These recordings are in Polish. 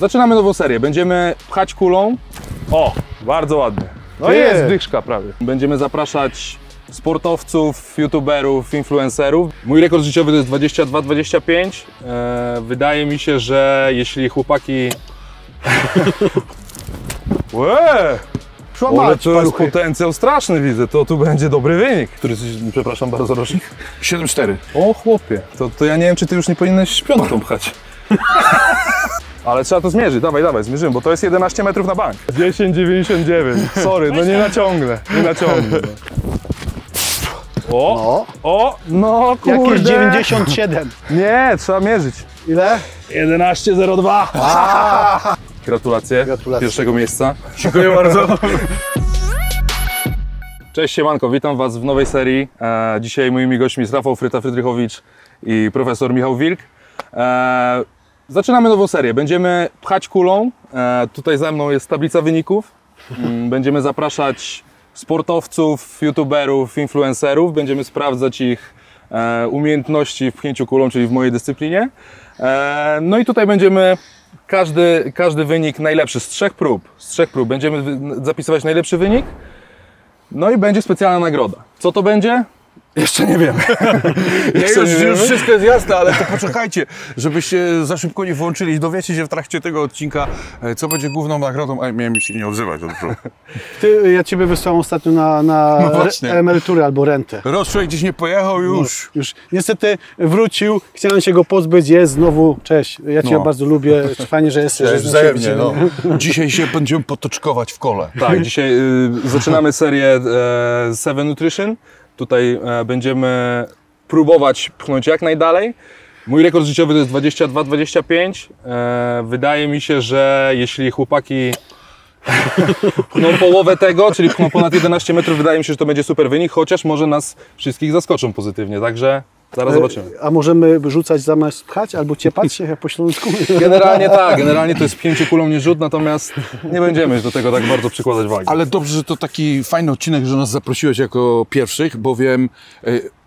Zaczynamy nową serię. Będziemy pchać kulą. O, bardzo ładnie. No Ty. jest dyszka prawie. Będziemy zapraszać sportowców, youtuberów, influencerów. Mój rekord życiowy to jest 22-25. Eee, wydaje mi się, że jeśli chłopaki... Łe! Ale to jest potencjał straszny widzę, to tu będzie dobry wynik. Który, przepraszam bardzo, rocznik? 7-4. O chłopie, to, to ja nie wiem, czy ty już nie powinieneś piątą pchać. Ale trzeba to zmierzyć, dawaj, dawaj, zmierzymy, bo to jest 11 metrów na bank. 10,99, sorry, no nie naciągnę, nie naciągnę. O, No, o, no kurde. jakieś 97. Nie, trzeba mierzyć. Ile? 11,02. Gratulacje, Gratulacje. pierwszego miejsca. Dziękuję bardzo. Cześć siemanko, witam Was w nowej serii. E, dzisiaj moimi gośćmi jest Rafał Fryta Frydrychowicz i profesor Michał Wilk. E, zaczynamy nową serię. Będziemy pchać kulą. E, tutaj ze mną jest tablica wyników. Mm, Będziemy zapraszać sportowców, youtuberów, influencerów. Będziemy sprawdzać ich e, umiejętności w pchnięciu kulą, czyli w mojej dyscyplinie. E, no i tutaj będziemy każdy, każdy wynik najlepszy z trzech prób. Z trzech prób będziemy zapisywać najlepszy wynik. No i będzie specjalna nagroda. Co to będzie? Jeszcze nie wiemy. Nie, Jeszcze już, nie już wiemy. wszystko jest jasne, ale to poczekajcie, żebyście za szybko nie włączyli. Dowiecie się w trakcie tego odcinka, e, co będzie główną nagrodą. A miałem się nie odzywać. Dobrze. Ty, ja ciebie wysłałem ostatnio na, na No emeryturę albo rentę. Roczek gdzieś nie pojechał już. Już niestety wrócił, chciałem się go pozbyć, jest znowu. Cześć, ja cię No. bardzo lubię, fajnie, że jesteś. Cześć, wzajemnie, no. Dzisiaj się będziemy potoczkować w kole. Tak, dzisiaj y, zaczynamy serię e, Seven Nutrition. Tutaj e, będziemy próbować pchnąć jak najdalej. Mój rekord życiowy to jest 22-25. E, wydaje mi się, że jeśli chłopaki pchną połowę tego, czyli pchną ponad 11 metrów, wydaje mi się, że to będzie super wynik, chociaż może nas wszystkich zaskoczą pozytywnie, także zaraz zobaczymy. A możemy rzucać zamiast pchać albo ciepać, jak po śląsku? Generalnie tak, generalnie to jest pchnięcie kulą nie rzut, natomiast nie będziemy do tego tak bardzo przykładać wagi. Ale dobrze, że to taki fajny odcinek, że nas zaprosiłeś jako pierwszych, bowiem e,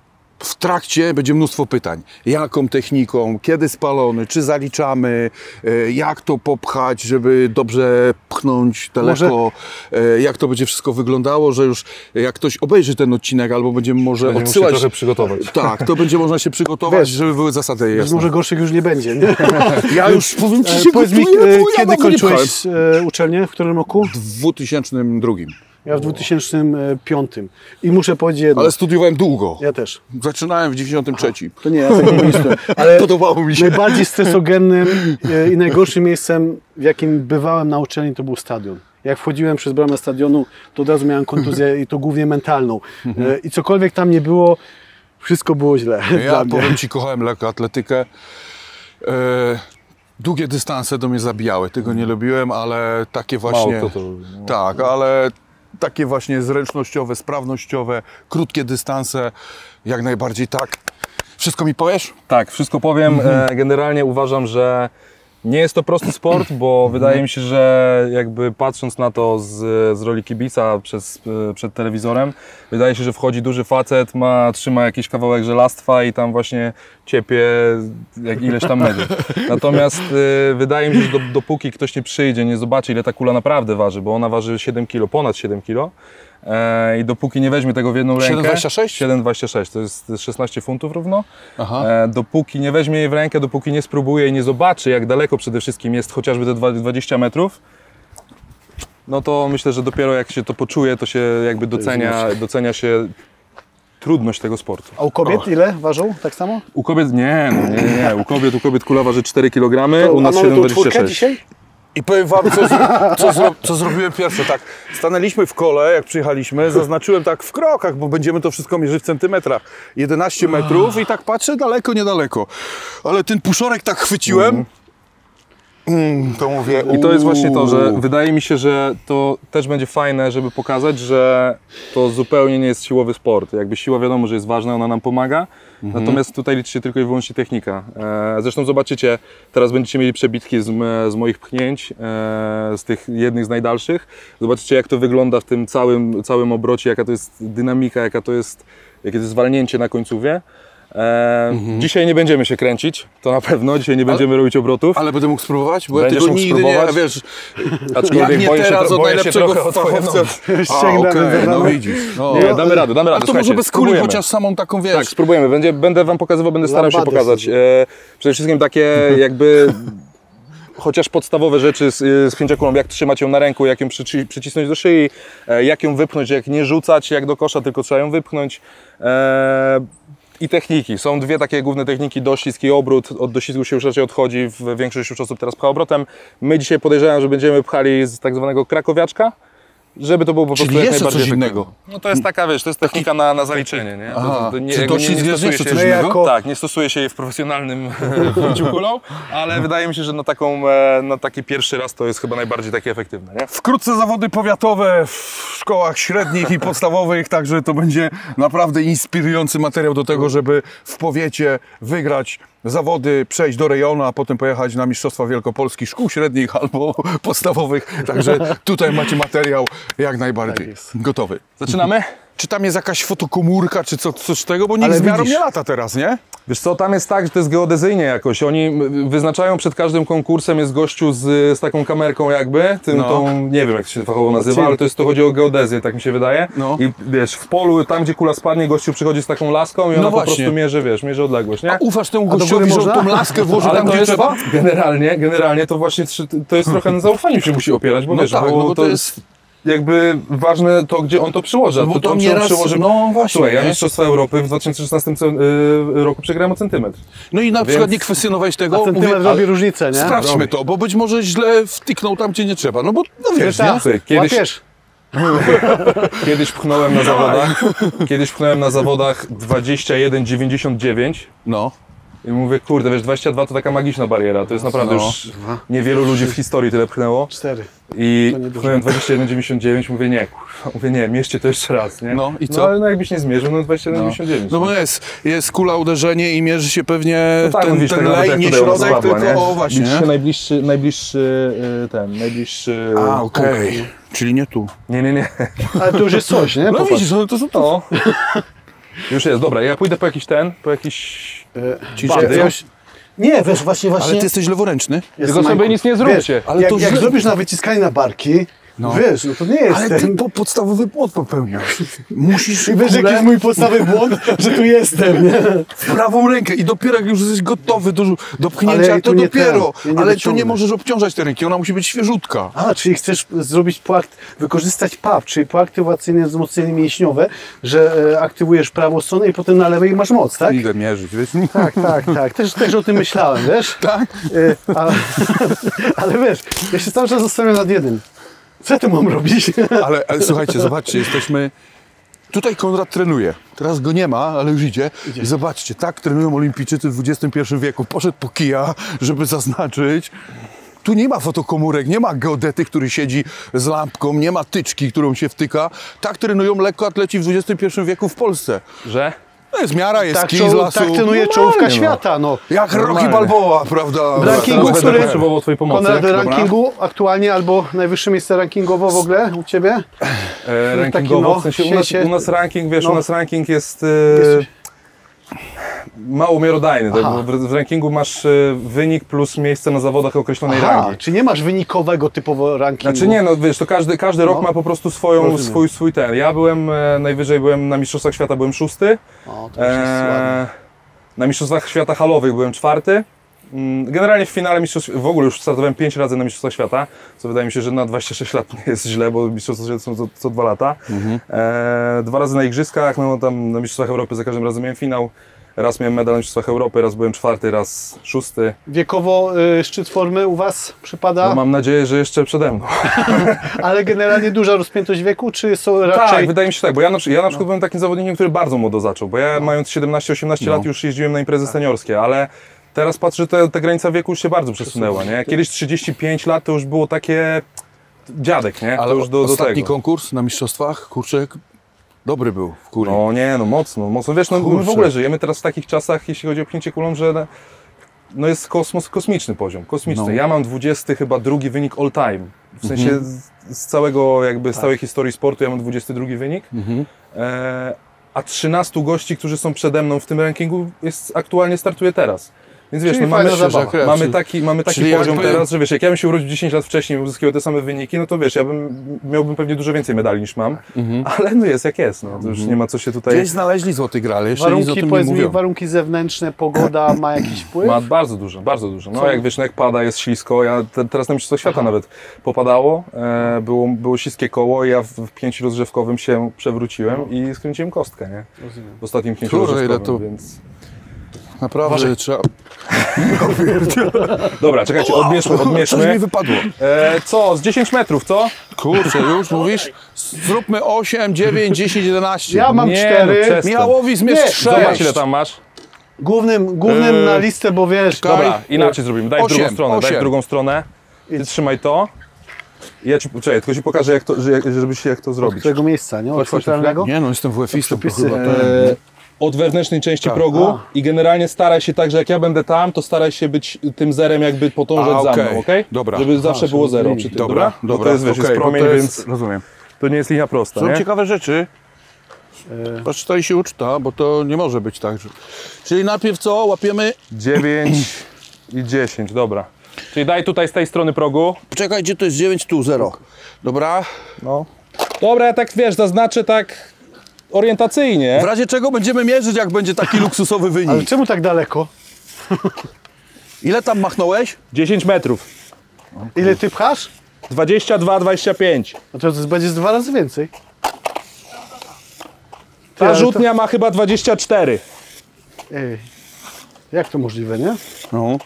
w trakcie będzie mnóstwo pytań. Jaką techniką, kiedy spalony, czy zaliczamy, e, jak to popchać, żeby dobrze pchnąć daleko, e, jak to będzie wszystko wyglądało, że już jak ktoś obejrzy ten odcinek albo będziemy może Będziemy odsyłać. trochę przygotować. Tak, to będzie można się przygotować, Wiesz, żeby były zasady jasne. może gorszych już nie będzie. Nie? Ja już powiem Ci E, się Powiedz mi, e, kiedy kończyłeś e, uczelnię, w którym roku? W 2002. Ja w 2005. I muszę powiedzieć jedno. Ale studiowałem długo. Ja też. Zaczynałem w 93. To nie, ja tak nie. Ale Podobało mi się. najbardziej stresogennym e, i najgorszym miejscem, w jakim bywałem na uczelni, to był stadion. Jak wchodziłem przez bramę stadionu, to od razu miałem kontuzję i to głównie mentalną. E, I cokolwiek tam nie było, wszystko było źle Ja powiem Ci, kochałem lekkoatletykę. E, długie dystanse do mnie zabijały. Tego nie lubiłem, ale takie właśnie... kto to lubi, no. Tak, ale takie właśnie zręcznościowe, sprawnościowe, krótkie dystanse, jak najbardziej tak. Wszystko mi powiesz? Tak, wszystko powiem. E, Generalnie uważam, że nie jest to prosty sport, bo wydaje mi się, że jakby patrząc na to z, z roli kibica przez, e, przed telewizorem, wydaje się, że wchodzi duży facet, ma, trzyma jakiś kawałek żelastwa i tam właśnie ciepie jak ileś tam metrów. Natomiast e, wydaje mi się, że do, dopóki ktoś nie przyjdzie, nie zobaczy ile ta kula naprawdę waży, bo ona waży 7 kg, ponad 7 kg, E, I dopóki nie weźmie tego w jedną rękę. 7,26? 7,26 to jest 16 funtów równo. Aha. E, dopóki nie weźmie jej w rękę, dopóki nie spróbuje i nie zobaczy, jak daleko przede wszystkim jest chociażby te dwa- 20 metrów, no to myślę, że dopiero jak się to poczuje, to się jakby docenia, docenia się trudność tego sportu. A u kobiet ile ważą? Tak samo? U kobiet nie, no nie, nie, nie. U kobiet, u kobiet kula waży 4 kg, u a nas mamy tą czwórkę 7,26. dzisiaj? I powiem wam, co, co, zro, co zrobiłem pierwsze. Tak, stanęliśmy w kole, jak przyjechaliśmy, zaznaczyłem tak w krokach, bo będziemy to wszystko mierzyć w centymetrach. 11 metrów i tak patrzę daleko, niedaleko. Ale ten puszorek tak chwyciłem, to mówię... I to jest właśnie to, że uuu. wydaje mi się, że to też będzie fajne, żeby pokazać, że to zupełnie nie jest siłowy sport. Jakby siła wiadomo, że jest ważna, ona nam pomaga, Mhm. natomiast tutaj liczy się tylko i wyłącznie technika. E, zresztą zobaczycie, teraz będziecie mieli przebitki z, z moich pchnięć, e, z tych jednych z najdalszych. Zobaczycie, jak to wygląda w tym całym, całym obrocie, jaka to jest dynamika, jaka to jest, jakie to jest walnięcie na końcówie. E, Dzisiaj nie będziemy się kręcić, to na pewno. Dzisiaj nie będziemy robić obrotów. Ale będę mógł spróbować, bo Będziesz ja tego mógł nigdy nie, spróbować? wiesz, Aczkolwiek nie boję się, teraz tro- od boję się najlepszego trochę o twoje fachowca. nogi. A, do no widzisz. No. Nie, damy radę, damy A radę. to może bez kuli, chociaż samą taką, wiesz, Tak, spróbujemy. Będzie, będę Wam pokazywał, będę starał się pokazać. E, przede wszystkim takie jakby chociaż podstawowe rzeczy z, z pięciokulą, jak trzymać ją na ręku, jak ją przyci- przycisnąć do szyi, e, jak ją wypchnąć, jak nie rzucać jak do kosza, tylko trzeba ją wypchnąć. E, i techniki. Są dwie takie główne techniki, dościsk i obrót. Od doślizgu się już raczej odchodzi, w większość już osób teraz pcha obrotem. My dzisiaj podejrzewam, że będziemy pchali z tak zwanego krakowiaczka, żeby to było po Czyli prostu jak jeszcze najbardziej coś innego. No to jest taka, wiesz, to jest technika na, na zaliczenie, nie? Aha. To, to, Czy jakby doślizg jest stosuje się- coś My innego? jako- Tak, nie stosuje się jej w profesjonalnym biciu kulą, ale wydaje mi się, że na, taką, e, na taki pierwszy raz to jest chyba najbardziej takie efektywne, nie? Wkrótce zawody powiatowe w szkołach średnich i podstawowych, także to będzie naprawdę inspirujący materiał do tego, żeby w powiecie wygrać zawody, przejść do rejonu, a potem pojechać na Mistrzostwa Wielkopolskich Szkół Średnich albo podstawowych. Także tutaj macie materiał jak najbardziej jest. gotowy. Zaczynamy? Czy tam jest jakaś fotokomórka, czy co, coś tego? Bo nikt Ale z miarą widzisz- nie lata teraz, nie? Wiesz co, tam jest tak, że to jest geodezyjnie jakoś. Oni wyznaczają przed każdym konkursem, jest gościu z, z taką kamerką jakby, tym, No. tą, nie wiem jak to się fachowo nazywa, ale to jest, to chodzi o geodezję, tak mi się wydaje. No. I wiesz, w polu, tam gdzie kula spadnie, gościu przychodzi z taką laską i ona po właśnie. prostu mierzy, wiesz, mierzy odległość, nie? A ufasz temu gościowi, że tą laskę włoży Ale tam, gdzie jest, trzeba? generalnie, generalnie to właśnie, to jest trochę na zaufaniu się musi opierać, bo No wiesz, tak, bo, no bo to to jest jakby ważne to, gdzie on to przyłoży. a No bo to, to on nieraz- przyłoży... no właśnie, Słuchaj, ja nie? Mistrzostwa Europy w 2016 ce- y, roku przegrałem o centymetr. No i na Więc- przykład nie kwestionowałeś tego. A centymetr mówię, robi ale różnicę, nie? Sprawdźmy Robi. to, bo być może źle wtyknął tam, gdzie nie trzeba. No bo, no wiesz, nie? Tak, Słuchaj, kiedyś- łapiesz. Kiedyś pchnąłem na zawodach, kiedyś pchnąłem na zawodach 21,99 No. I mówię, kurde, wiesz, 22 to taka magiczna bariera, to jest naprawdę No. już niewielu ludzi w historii tyle pchnęło Cztery. i pchnąłem 21,99, mówię, nie, kurwa, mówię, nie, mieście to jeszcze raz, nie? No i co? No ale no jakbyś nie zmierzył, no 21,99. No bo jest, jest kula uderzenie i mierzy się pewnie No tak, ten, mówisz, ten tak lej, jak nie środek, spadła, tylko nie? o właśnie. Liczy się najbliższy, najbliższy y, ten, najbliższy A, okej. Czyli nie tu. Nie, nie, nie. Ale to już jest coś, nie? No Popatrz. widzisz, no to są to. Już jest, dobra, ja pójdę po jakiś ten, po jakiś... Coś... Nie, wiesz, właśnie, właśnie... Ale ty jesteś leworęczny? Jest Tylko sobie nic nie zróbcie. Wiesz, Ale jak, to jak źle- zrobisz na wyciskanie na barki, wiesz, no to nie jest Ale ten... ty po podstawowy błąd popełniasz. Musisz I wiesz, jaki kulę jest mój podstawowy błąd? Że tu jestem, nie? w prawą rękę i dopiero jak już jesteś gotowy do, do pchnięcia, to dopiero. ten, Ale tu nie możesz obciążać tej ręki, ona musi być świeżutka. A, czyli chcesz zrobić płakt, wykorzystać PAP, czyli poaktywacyjne wzmocnienie mięśniowe, że e, aktywujesz prawą stronę i potem na lewej masz moc, tak? Idę mierzyć, wiesz? Tak, tak, tak. Też, też o tym myślałem, wiesz? Tak? E, ale, ale wiesz, ja się cały czas zastanawiam nad jednym. Co tu mam robić? Ale, ale słuchajcie, zobaczcie, jesteśmy... Tutaj Konrad trenuje. Teraz go nie ma, ale już idzie. I zobaczcie, tak trenują olimpijczycy w XXI wieku. Poszedł po kija, żeby zaznaczyć. Tu nie ma fotokomórek, nie ma geodety, który siedzi z lampką, nie ma tyczki, którą się wtyka. Tak trenują lekkoatleci w XXI wieku w Polsce. Że? No jest miara, jest Tak, z lasu. tak trenuje Normalnie, czołówka no. świata, no. Jak Rocky. Balboa, prawda? W rankingu, który- potrzebował twojej pomocy. Konrad, Dobra. rankingu aktualnie albo najwyższe miejsce rankingowo w ogóle u Ciebie? E, taki, rankingowo, no, w sensie u nas, u nas ranking, wiesz, no. u nas ranking jest e, mało miarodajny. tak, w, w rankingu masz e, wynik plus miejsce na zawodach określonej Aha, rangi. czy nie masz wynikowego typowo rankingu? Znaczy nie, no wiesz, to każdy, każdy rok No. ma po prostu swoją, Rozumiem. swój, swój ten. Ja byłem, e, najwyżej byłem na Mistrzostwach Świata, byłem szósty. O, to już jest. E, na Mistrzostwach Świata halowych byłem czwarty. Mm, Generalnie w finale mistrzostw, w ogóle już startowałem 5 razy na Mistrzostwach Świata, co wydaje mi się, że na 26 lat nie jest źle, bo Mistrzostwa Świata są co, co dwa lata. E, dwa razy na Igrzyskach, no tam na Mistrzostwach Europy za każdym razem miałem finał. Raz miałem medal na Mistrzostwach Europy, raz byłem czwarty, raz szósty. Wiekowo y, szczyt formy u Was przypada, No, mam nadzieję, że jeszcze przede mną. ale generalnie duża rozpiętość wieku, czy są raczej... Tak, wydaje mi się tak, bo ja na, ja na przykład byłem takim zawodnikiem, który bardzo młodo zaczął, bo ja mając 17-18 lat już jeździłem na imprezy seniorskie, ale teraz patrzę, że te- ta granica wieku już się bardzo przesunęła, nie? Kiedyś 35 lat to już było takie dziadek, nie? Ale to już do, do ostatni tego. konkurs na mistrzostwach, kurczę, dobry był w kurii. No nie, no mocno, mocno. Wiesz, no, my w ogóle żyjemy teraz w takich czasach, jeśli chodzi o pchnięcie kulą, że no, jest kosmos, kosmiczny poziom, kosmiczny. No. Ja mam 20 chyba drugi wynik all time. W sensie Mhm. z, z całego jakby, z całej historii sportu ja mam 22 wynik. Mhm. E, a 13 gości, którzy są przede mną w tym rankingu jest aktualnie startuje teraz. Więc wiesz, no mamy, fajna zabawa. Że mamy czyli- taki, mamy taki poziom jakby- teraz, że wiesz, jak ja bym się urodził 10 lat wcześniej i uzyskiwał te same wyniki, no to wiesz, ja bym miałbym pewnie dużo więcej medali niż mam, ale no jest jak jest, no to już nie ma co się tutaj... Gdzieś znaleźli złoty gral, jeszcze nic o Warunki, tym nie powiedz mi, mówią. warunki zewnętrzne, pogoda ma jakiś wpływ? Ma bardzo dużo, bardzo dużo. No Co? jak wiesz, no jak pada, jest ślisko. Ja te, teraz na Mistrzostwach Świata nawet popadało, e, było, było śliskie koło i ja w, w pięciu rozgrzewkowym się przewróciłem i skręciłem kostkę, nie? W ostatnim pięciu Kurde, rozgrzewkowym, to- więc... Naprawdę trzeba... Dobra, czekajcie, odmierzmy, Coś mi wypadło. E, co, z 10 metrów, co? Kurczę, już mówisz? Zróbmy 8, 9, 10, 11. Ja mam Nie, cztery. no przestań. Michałowi zmierz Nie, 6. Zobacz ile tam masz. Głównym, głównym Eee, na listę, bo wiesz, czekaj. Dobra, inaczej zrobimy. Daj w drugą Osiem, stronę, daj osiem. w drugą stronę. Ty trzymaj to. I Ja ci, czekaj, tylko ci pokażę, jak to, że, żebyś jak to z zrobić. którego miejsca, nie? Od Chodź, chodź, centralnego? Nie no, jestem WF-istą, to Przepisy, chyba ten... E, od wewnętrznej części Tak. progu A. i generalnie staraj się tak, że jak ja będę tam, to staraj się być tym zerem jakby podążać A, za okej. mną, okej? Dobra. Żeby zawsze Aha, było zero przy tym, Dobra, dobra? Dobra, to jest, wiesz, okej, jest promień, to jest- więc Rozumiem. to nie jest linia prosta, Są nie? ciekawe rzeczy. Patrz, to i się uczta, bo to nie może być tak, że... Czyli najpierw co? Łapiemy... 9 i 10, dobra. Czyli daj tutaj z tej strony progu. Czekaj, gdzie to jest 9, tu 0. Dobra. No. Dobra, ja tak wiesz, zaznaczę tak orientacyjnie. W razie czego będziemy mierzyć, jak będzie taki luksusowy Ale wynik. czemu tak daleko? Ile tam machnąłeś? 10 metrów. Ile ty pchasz? 22, 25. No to będzie dwa razy więcej. Ty, Ta ale to- rzutnia ma chyba 24. Ej, jak to możliwe, nie? No.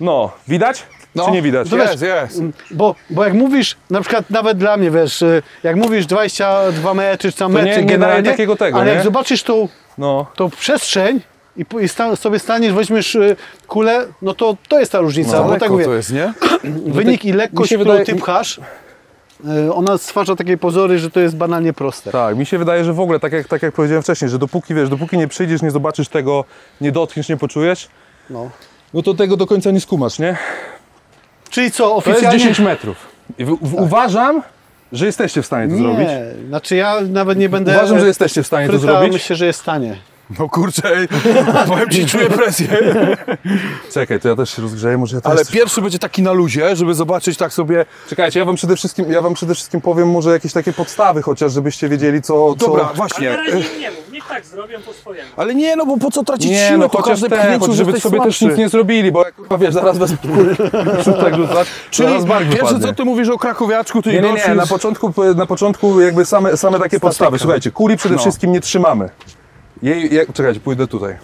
No, widać? No. Czy nie widać? To Jest, jest. Bo, bo jak mówisz, na przykład nawet dla mnie, wiesz, y, jak mówisz 22 metry, czy tam nie- metry nie daje generalnie, takiego tego, ale nie? jak zobaczysz tą, No. tą przestrzeń i, i sta, sobie staniesz, weźmiesz y, kulę, no to to jest ta różnica, bo Daleko tak mówię, to jest, nie? wynik i lekkość, którą wydaje- ty pchasz, y, ona stwarza takie pozory, że to jest banalnie proste. Tak, mi się wydaje, że w ogóle, tak jak, tak jak powiedziałem wcześniej, że dopóki wiesz, dopóki nie przyjdziesz, nie zobaczysz tego, nie dotkniesz, nie poczujesz, No. no to tego do końca nie skumasz, nie? Czyli co, To jest oficjalnie... 10 metrów. W, w, uważam, że jesteście w stanie to zrobić. Nie, znaczy ja nawet nie będę... Uważam, że jesteście w stanie to zrobić. myślę, że jest w stanie. No kurczę, powiem ci, czuję presję. Czekaj, to ja też się rozgrzeję, może ja też... Ale pierwszy będzie taki na luzie, żeby zobaczyć tak sobie... Czekajcie, ja wam przede wszystkim, ja wam przede wszystkim powiem może jakieś takie podstawy chociaż, żebyście wiedzieli co... co... Dobra, Ale właśnie. na razie im nie mów, niech tak zrobią po swojemu. Ale nie, no bo po co tracić Nie, siłę, no to chociaż choć że żeby sobie też nic nie zrobili, bo jak kurwa, wiesz, zaraz bez tak rzucać, Czyli pierwsze co ty mówisz o krakowiaczku, ty Nie, nie, nie, na początku, na początku jakby same, same takie podstawy. Słuchajcie, kuli przede No. wszystkim nie trzymamy. Jej, czekajcie, pójdę tutaj.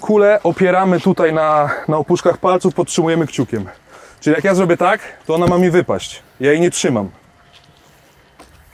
Kulę opieramy tutaj na, na opuszkach palców, podtrzymujemy kciukiem. Czyli jak ja zrobię tak, to ona ma mi wypaść. Ja jej nie trzymam.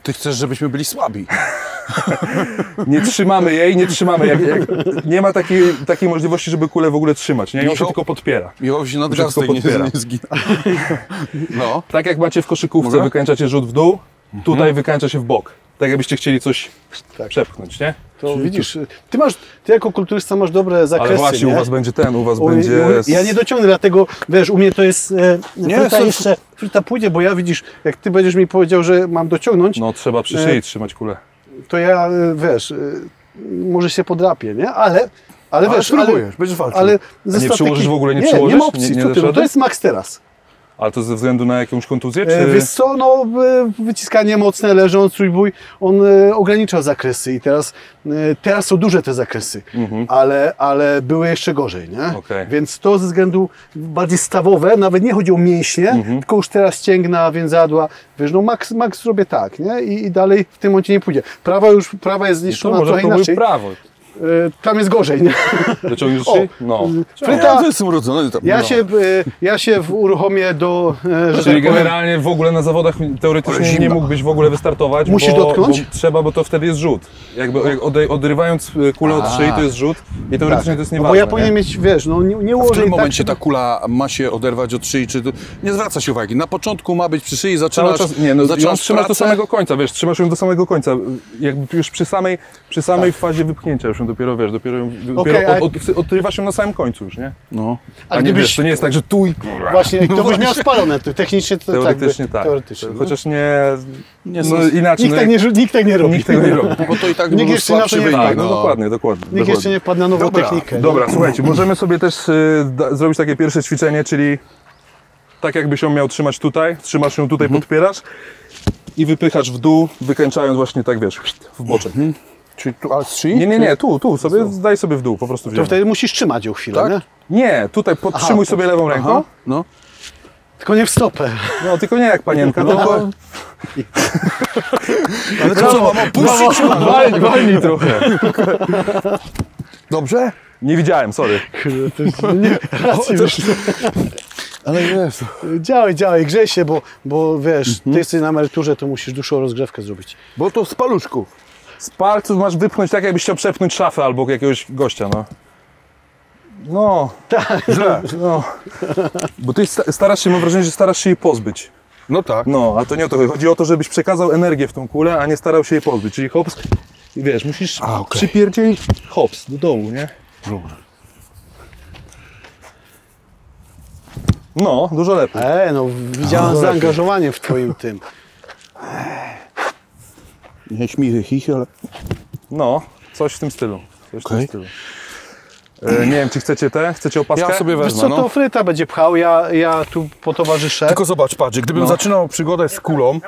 Ty chcesz, żebyśmy byli słabi. Nie trzymamy jej, nie trzymamy. Jak, jak, nie ma takiej, takiej możliwości, żeby kulę w ogóle trzymać. Nie, ją się tylko podpiera. Miło się nadgarstek nie, podpiera. nie zgina. No. Tak jak macie w koszykówce, Mogę? wykańczacie rzut w dół, tutaj wykańcza się w bok. Tak jakbyście chcieli coś Tak. przepchnąć, nie? To widzisz, ty masz, ty jako kulturysta masz dobre zakresy, Ale właśnie, nie? u was będzie ten, u was U- będzie... u- Ja nie dociągnę, dlatego wiesz, u mnie to jest. E, fryta to- jeszcze. Fryta pójdzie, bo ja widzisz, jak ty będziesz mi powiedział, że mam dociągnąć, No trzeba przy E, szyi trzymać kulę. to ja e, wiesz, e, może się podrapię, nie? Ale, ale Ale wiesz, spróbujesz, będziesz walczył. ale ze nie statyki- przyłożysz w ogóle, nie nie, przyłożysz? Nie ma opcji, Nie- nie no, to jest max teraz. Ale to ze względu na jakąś kontuzję, E, czy... Wiesz co, no e, wyciskanie mocne, leżąc, trójbój, on e, ogranicza zakresy i teraz, teraz są duże te zakresy, ale, ale były jeszcze gorzej, nie? Mhm. Okej. Więc to ze względu bardziej stawowe, nawet nie chodzi o mięśnie, Mhm. tylko już teraz cięgna, więzadła, wiesz, no max, max zrobię tak, nie? I, I dalej w tym momencie nie pójdzie. Prawa już, prawa jest to zniszczona może trochę inaczej, prawo. E, tam jest gorzej, nie? Dociągniesz O, się? No. Fryta, Ja to jestem urodzony tam. ja no. się, e, ja się w- uruchomię do, e, że Czyli tak powiem, generalnie w ogóle na zawodach teoretycznie nie mógłbyś w ogóle wystartować, Musisz bo, dotknąć? bo trzeba, bo to wtedy jest rzut. Jakby jak odrywając y, kulę od szyi to jest rzut i teoretycznie to jest no nieważne. bo ja nie? powinien mieć, wiesz, no nie, nie W którym tak, momencie ta kula ma się oderwać od szyi, czy to... nie zwraca się uwagi. Na początku ma być przy szyi, zaczynasz, czas, nie, no, zaczynasz trzymasz do samego końca, wiesz, trzymasz ją do samego końca. Jakby już przy samej, Przy samej fazie wypchnięcia już ją dopiero wiesz, dopiero, dopiero a- od, od, odrywasz ją na samym końcu już, nie? No. A, nie gdybyś- wiesz, to nie jest tak, że tu i Właśnie, to byś miał spalone, to technicznie to teoretycznie tak. tak. Teoretycznie. no. Chociaż nie, Nie no inaczej. Nikt no, tak nie, nikt tak nie robi. nikt tego nie robi. Bo to i tak Nikt jeszcze na to nie. Tak, no, no. dokładnie, dokładnie. Nikt dokładnie. jeszcze nie padł na nową Dobra, technikę. nie? Dobra, słuchajcie, możemy sobie też y, da, zrobić takie pierwsze ćwiczenie, czyli tak jakbyś ją miał trzymać tutaj, trzymasz ją tutaj, Mhm. podpierasz i wypychasz w dół, wykańczając właśnie tak, wiesz, w boczek. Czyli tu, a z szyi? Nie, nie, nie, tu, tu, sobie daj sobie w dół, po prostu w To wtedy musisz trzymać ją chwilę, Tak? nie? Nie, tutaj podtrzymuj Aha, sobie lewą ręką, Aha, no. Tylko nie w stopę. no tylko nie jak panienka, tylko Ale to co, mam opuścić? walnij, walnij trochę. Dobrze? Nie widziałem, sorry. To jest, nie, racji, wiesz, Ale jest. działaj, działaj, grzej się, bo, bo wiesz, Mhm. ty jesteś na emeryturze, to musisz dłuższą rozgrzewkę zrobić. Bo to z paluszków. Z palców masz wypchnąć tak, jakbyś chciał przepchnąć szafę albo jakiegoś gościa, no. No, Źle. no. Bo ty sta- starasz się, mam wrażenie, że starasz się jej pozbyć. No tak. No, a to nie o to chodzi. Chodzi o to, żebyś przekazał energię w tą kulę, a nie starał się jej pozbyć. Czyli hops i wiesz, musisz A, przypierdzielić hops do dołu, nie? Dobra. No, dużo lepiej. E, no widziałem No, zaangażowanie w twoim tym. Nie śmichy, chichy, ale... No, coś w tym stylu. Coś w tym stylu. E, nie wiem, czy chcecie te? Chcecie opaskę? Ja sobie Wiesz wezmę, co, no. to Fryta będzie pchał, ja, ja tu potowarzyszę. Tylko zobacz, patrz, gdybym zaczynał przygodę z kulą,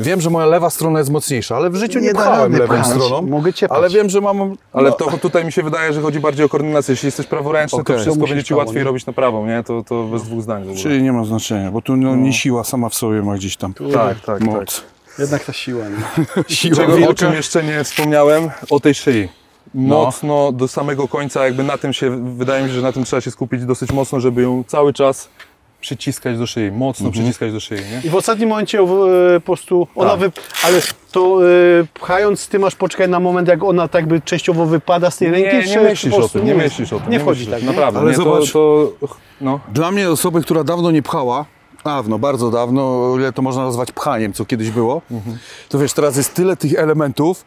wiem, że moja lewa strona jest mocniejsza, ale w życiu nie, Nie pchałem lewą pchać. stroną. Mogę cię Ale wiem, że mam... Ale no, to tutaj mi się wydaje, że chodzi bardziej o koordynację. Jeśli jesteś praworęczny, Okej. to wszystko będzie ci łatwiej nie? robić na prawą, nie? To, to bez dwóch zdań w ogóle. Czyli nie ma znaczenia, bo tu no, nie siła sama w sobie ma gdzieś tam Tak, tak, tak. moc. Jednak ta siła, nie? Siła Czego, o czym jeszcze nie wspomniałem, o tej szyi. Mocno do samego końca, jakby na tym się, wydaje mi się, że na tym trzeba się skupić dosyć mocno, żeby ją cały czas przyciskać do szyi, mocno przyciskać do szyi, nie? I w ostatnim momencie e, po prostu ona Tak. wy... Ale to e, pchając, ty masz poczekać na moment, jak ona tak by częściowo wypada z tej ręki? Nie, nie myślisz o tym, nie myślisz o tym. Nie wchodzi myślisz, tak, nie? Naprawdę, Ale nie, zobacz- to, to, no. Dla mnie osoby, która dawno nie pchała, dawno, bardzo dawno, ile to można nazwać pchaniem, co kiedyś było, to wiesz, teraz jest tyle tych elementów,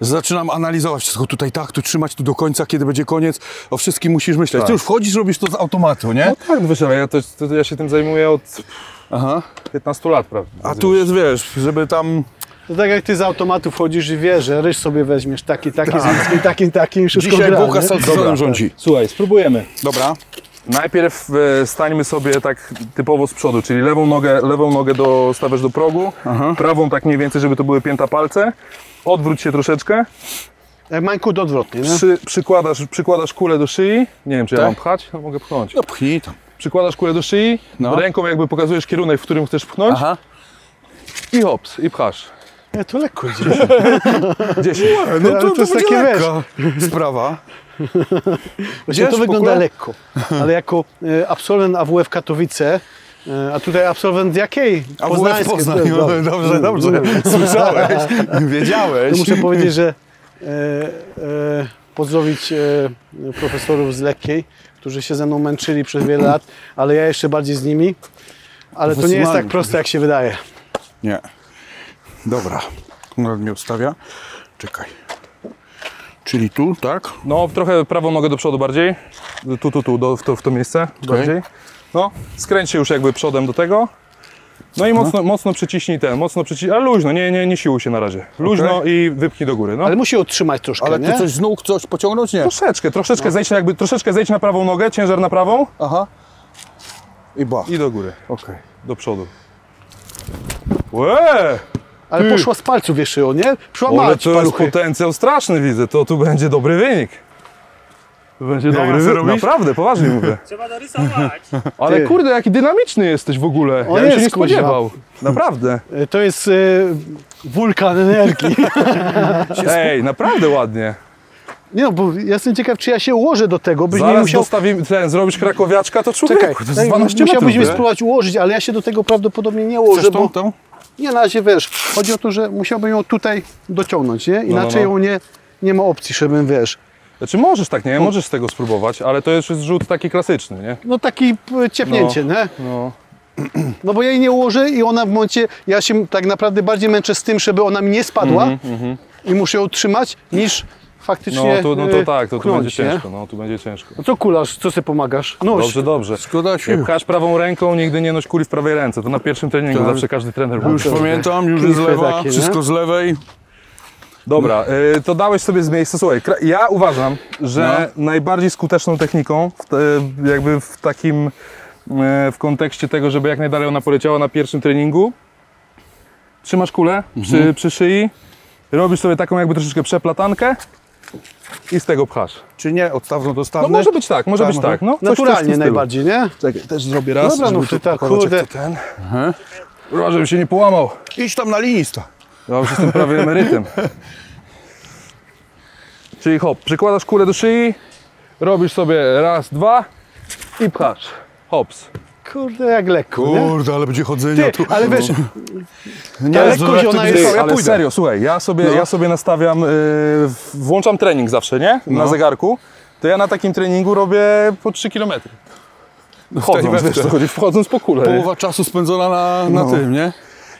że zaczynam analizować wszystko tutaj tak, tu trzymać, tu do końca, kiedy będzie koniec, o wszystkim musisz myśleć. Tak. Ty już wchodzisz, robisz to z automatu, nie? No tak, wiesz, ale ja, to, to, ja się tym zajmuję od Aha. 15 lat, prawda? A tu jest, wiesz, żeby tam... To tak jak ty z automatu wchodzisz i wiesz, że ryż sobie weźmiesz taki, taki, z takim, takim, takim i wszystko Dzisiaj gra, bułka z rządzi. Słuchaj, spróbujemy. Dobra. Najpierw e, stańmy sobie tak typowo z przodu, czyli lewą nogę, lewą nogę do, stawiasz do progu, prawą tak mniej więcej, żeby to były pięta palce. Odwróć się troszeczkę, Jak mańkut odwrotnie, nie? przy, przykładasz, przykładasz kulę do szyi. Nie wiem, czy ja Tak? mam pchać? No, mogę pchnąć. No pchnij tam. Przykładasz kulę do szyi, No. ręką jakby pokazujesz kierunek, w którym chcesz pchnąć Aha. i hops, i pchasz. Nie, to lekko idzie. 10. No Ale to jest będzie takie, lekka sprawa. Właśnie to wygląda lekko. Ale jako e, absolwent AWF Katowice, e, a tutaj absolwent jakiej? A w Poznańskiej, Poznań, no, dobrze, dobrze. Słyszałeś, wiedziałeś. To muszę powiedzieć, że e, e, pozdrowić e, profesorów z lekkiej, którzy się ze mną męczyli przez wiele lat, ale ja jeszcze bardziej z nimi. Ale to nie jest tak proste, jak się wydaje. Nie. Dobra. Konrad mnie ustawia. Czekaj. Czyli tu, tak? No, trochę prawą nogę do przodu bardziej. Tu, tu, tu, do, w, to, w to miejsce bardziej. No, skręć się już jakby przodem do tego. No i mocno, mocno przyciśnij ten, mocno przyciśnij, ale luźno, nie, nie, nie siłuj się na razie. Luźno i wypchnij do góry, no. Ale musi utrzymać troszkę, Ale nie? ty coś z nóg, coś pociągnąć? Nie. Troszeczkę, troszeczkę No. zejdź, jakby, troszeczkę zejdź na prawą nogę, ciężar na prawą Aha. I bach. i do góry, Okej. do przodu. Łe! Ale poszła z palców jeszcze ją, nie? Ale Przełamała ci to jest paluchy. potencjał straszny widzę, to tu będzie dobry wynik. To będzie dobry wynik, naprawdę, poważnie mówię. Trzeba narysować. Ale Ty. kurde, jaki dynamiczny jesteś w ogóle. O ja bym się jest, nie spodziewał. Naprawdę. E, To jest e, wulkan energii. Ej, naprawdę ładnie. Nie no, bo ja jestem ciekaw, czy ja się ułożę do tego, byś nie Zaraz musiał... dostawimy, ten, zrobić krakowiaczka, to człowieku, Czekaj, to jest tak, 12 musiałbyś metrów. mnie nie? spróbować ułożyć, ale ja się do tego prawdopodobnie nie ułożę, Chcesz bo... tą, tą? Nie, na razie wiesz, chodzi o to, że musiałbym ją tutaj dociągnąć, nie? Inaczej no. ją nie, nie ma opcji, żebym, wiesz, Znaczy możesz tak, nie? Możesz z tego spróbować, ale to już jest rzut taki klasyczny, nie? no taki p- ciepnięcie, nie? No. No bo ja jej nie ułożę i ona w momencie, ja się tak naprawdę bardziej męczę z tym, żeby ona mi nie spadła, Mhm, i muszę ją trzymać, niż faktycznie No to, no to tak, to tu pchnąć, będzie nie? ciężko, no tu będzie ciężko. No co kulasz, co sobie pomagasz? Nóż. Dobrze, dobrze. Szkoda Jak się. pchasz prawą ręką, nigdy nie noś kuli w prawej ręce. To na pierwszym treningu Tak. zawsze każdy trener mówi. Już pamiętam, już Klify jest lewa, takie, nie? wszystko z lewej. Dobra, y, to dałeś sobie z miejsca. Słuchaj, kra- ja uważam, że No. najbardziej skuteczną techniką, w te, jakby w takim, y, w kontekście tego, żeby jak najdalej ona poleciała na pierwszym treningu, trzymasz kulę Mhm. przy, przy szyi, robisz sobie taką jakby troszeczkę przeplatankę i z tego pchasz. Czy nie? Odstawno No dostawny? może być tak, może być tak. No, w Naturalnie najbardziej, nie? Czekaj, też zrobię raz. Dobra, no ty tak, kurde. ten. Aha. Żebym się nie połamał. Idź tam na linista. Ja już jestem prawie emerytem. Czyli hop, przykładasz kulę do szyi, robisz sobie raz, dwa i pchasz. Hops. Kurde, jak lekko? Kurde, ale będzie chodzenia Ty, tu. ale wiesz, nie, ta lekkość ona jest- ja ale pójdę. serio, słuchaj, ja sobie, No. ja sobie nastawiam, yy, włączam trening zawsze, nie? Na No. zegarku. To ja na takim treningu robię po 3 km. Wchodząc, wiesz, co chodzi, wchodząc po kulę. nie? Połowa czasu spędzona na, na No. tym, nie?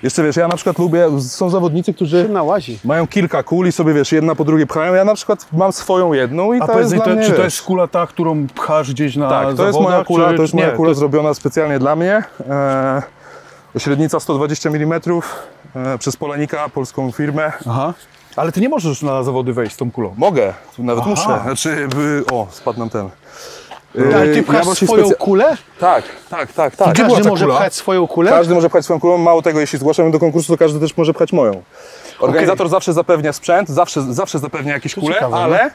Jeszcze wiesz, ja na przykład lubię, są zawodnicy, którzy na łazi. mają kilka kul i sobie wiesz, jedna po drugiej pchają. Ja na przykład mam swoją jedną i A to jest dla to, mnie, czy to wiesz, jest kula ta, którą pchasz gdzieś na Tak, to jest zawodach, moja kula, czy- to jest nie, moja kula to- zrobiona specjalnie dla mnie. E, średnica 120 mm, e, przez Polanika, polską firmę. Aha. Ale ty nie możesz na zawody wejść z tą kulą. Mogę, nawet Aha. muszę. Znaczy, by, o, spadł nam ten. Ale ty E, pchasz właśnie swoją specja- kulę? Tak, tak, tak, tak. Gdzie Każdy może kula? pchać swoją kulę? Każdy może pchać swoją kulą, mało tego, jeśli zgłaszamy do konkursu, to każdy też może pchać moją. Organizator zawsze zapewnia sprzęt, zawsze, zawsze zapewnia jakieś kule, ciekawe, ale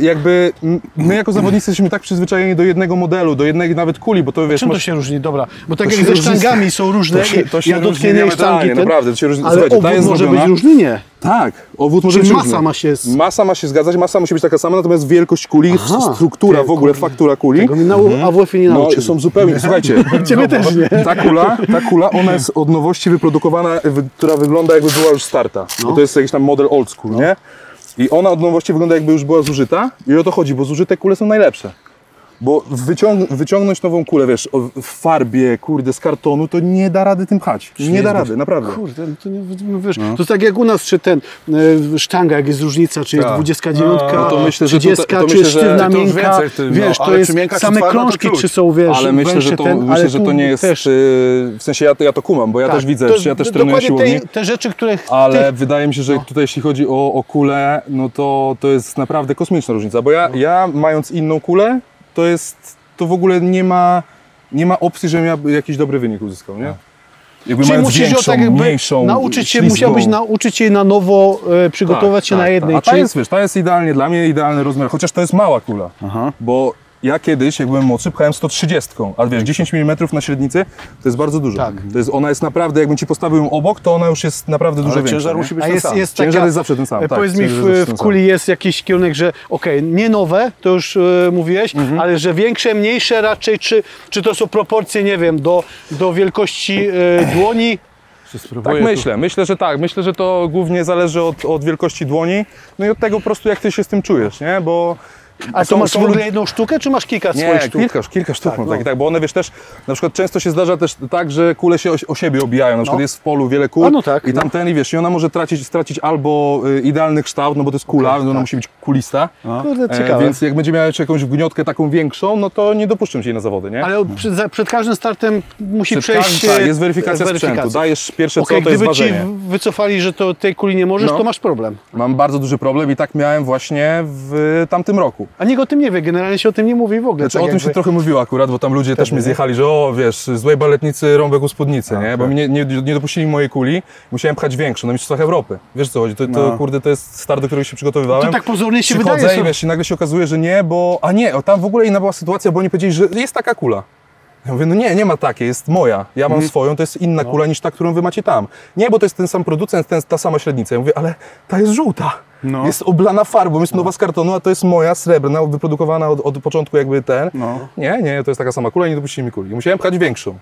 jakby m- my jako zawodnicy jesteśmy tak przyzwyczajeni do jednego modelu, do jednej nawet kuli, bo to wiesz, Czym to masz- się różni? Dobra, bo tak To jak ze sztangami są różne, to się, to się ja diametralnie, sztangi, ten, naprawdę, to się różni. ale Słuchajcie, obwód może zrobiona- być różny? Nie. Tak, obwód może Czyli być masa różny. ma się z- Masa ma się zgadzać, masa musi być taka sama, natomiast wielkość kuli, Aha, struktura w ogóle, faktura kuli, Tego mi na AWF-ie nie no, nauczyli. są zupełnie, słuchajcie, Ciebie też nie. ta kula, ta kula, ona jest od nowości wyprodukowana, wy- która wygląda jakby była już starta, No. bo to jest jakiś tam model old school, nie? I ona od nowości wygląda jakby już była zużyta i o to chodzi, bo zużyte kule są najlepsze. Bo wyciąg wyciągnąć nową kulę, wiesz, w farbie, kurde, z kartonu, to nie da rady tym pchać. Nie da rady, naprawdę. Kurde, no to nie, no wiesz, to jest tak jak u nas, czy ten e, sztanga, jak jest różnica, czy jest Tak. 29, No to myślę, że 30, to- to czy myślę, sztywna, to już miękka, więcej w tym, no, wiesz, to jest czy miękka, czy same twarda, to krążki, czy są, wiesz, Ale myślę, że to, ten, myślę, ale że to nie jest, też, yy, w sensie ja to, ja to kumam, bo ja tak, też widzę, to ja też trenuję dokładnie siłowni. te, te rzeczy, które Ale ty, wydaje mi się, że tutaj jeśli chodzi o, o kulę, no to, to jest naprawdę kosmiczna różnica, bo ja, ja mając inną kulę, to jest, to w ogóle nie ma, nie ma opcji, żebym ja jakiś dobry wynik uzyskał, nie? Jakby Czyli musisz większą, tak jakby mniejszą, nauczyć się, musiałbyś nauczyć się na nowo e, przygotować się Tak, na tak, jednej. A ta jest, wiesz, ta jest idealnie dla mnie, idealny rozmiar, chociaż to jest mała kula, Aha. bo ja kiedyś, jak byłem młodszy, pchałem 130, a wiesz, 10 mm na średnicy to jest bardzo dużo. Tak. To jest, ona jest naprawdę, jakbym ci postawił ją obok, to ona już jest naprawdę dużo Ale większa. ciężar nie? musi być A ten jest, sam. jest Ciężar taka, jest zawsze ten sam, e, tak, Powiedz mi, w, w kuli jest jakiś kierunek, że okej, nie nowe, to już e, mówiłeś, Mhm. ale że większe, mniejsze raczej, czy, czy to są proporcje, nie wiem, do, do wielkości e, dłoni? Tak spróbuję tu- myślę, myślę, że tak. Myślę, że to głównie zależy od, od wielkości dłoni, no i od tego po prostu jak ty się z tym czujesz, nie? Bo A to masz są w ogóle jedną sztukę, czy masz kilka swoich Nie, sztuk? kilka, kilka sztuk Tak, mam no. tak, tak, bo one wiesz też, na przykład często się zdarza też tak, że kule się o, o siebie obijają, na przykład No. jest w polu wiele kul no tak, i no. tamten i wiesz, i ona może tracić, stracić albo y, idealny kształt, no bo to jest kula, ona musi być kulista, Kurde, e, więc jak będzie miała jeszcze jakąś wgniotkę taką większą, no to nie dopuszczę jej na zawody, nie? Ale przed, za- przed każdym startem musi Przed przejść... każdym- tak, jest weryfikacja weryfikację. sprzętu, dajesz pierwsze Okej, co, to jest gdyby ci wycofali, że to tej kuli nie możesz, No. to masz problem. Mam bardzo duży problem i tak miałem właśnie w tamtym roku. A nikt o tym nie wie, generalnie się o tym nie mówi w ogóle. Znaczy, tak o tym się jakby. trochę mówiło akurat, bo tam ludzie też mnie zjechali, że o, wiesz, złej baletnicy rąbek u spódnicy, nie? Bo mi nie, nie, nie dopuścili mojej kuli, musiałem pchać większą na Mistrzostwach Europy. Wiesz co chodzi, to, to No. kurde, to jest start, do którego się przygotowywałem. To tak pozornie się Przychodzę wydaje. i że- wiesz, i nagle się okazuje, że nie, bo... A nie, o, tam w ogóle inna była sytuacja, bo oni powiedzieli, że jest taka kula. Ja mówię, no nie, nie ma takiej, jest moja. Ja Mhm. mam swoją, to jest inna No. kula niż ta, którą wy macie tam. Nie, bo to jest ten sam producent, ten, ta sama średnica. Ja mówię, ale ta jest żółta. No. Jest oblana farbą, jest nowa z kartonu, a to jest moja, srebrna, wyprodukowana od, od początku jakby ten. No. Nie, nie, to jest taka sama kula nie dopuścili mi kuli. Musiałem pchać większą.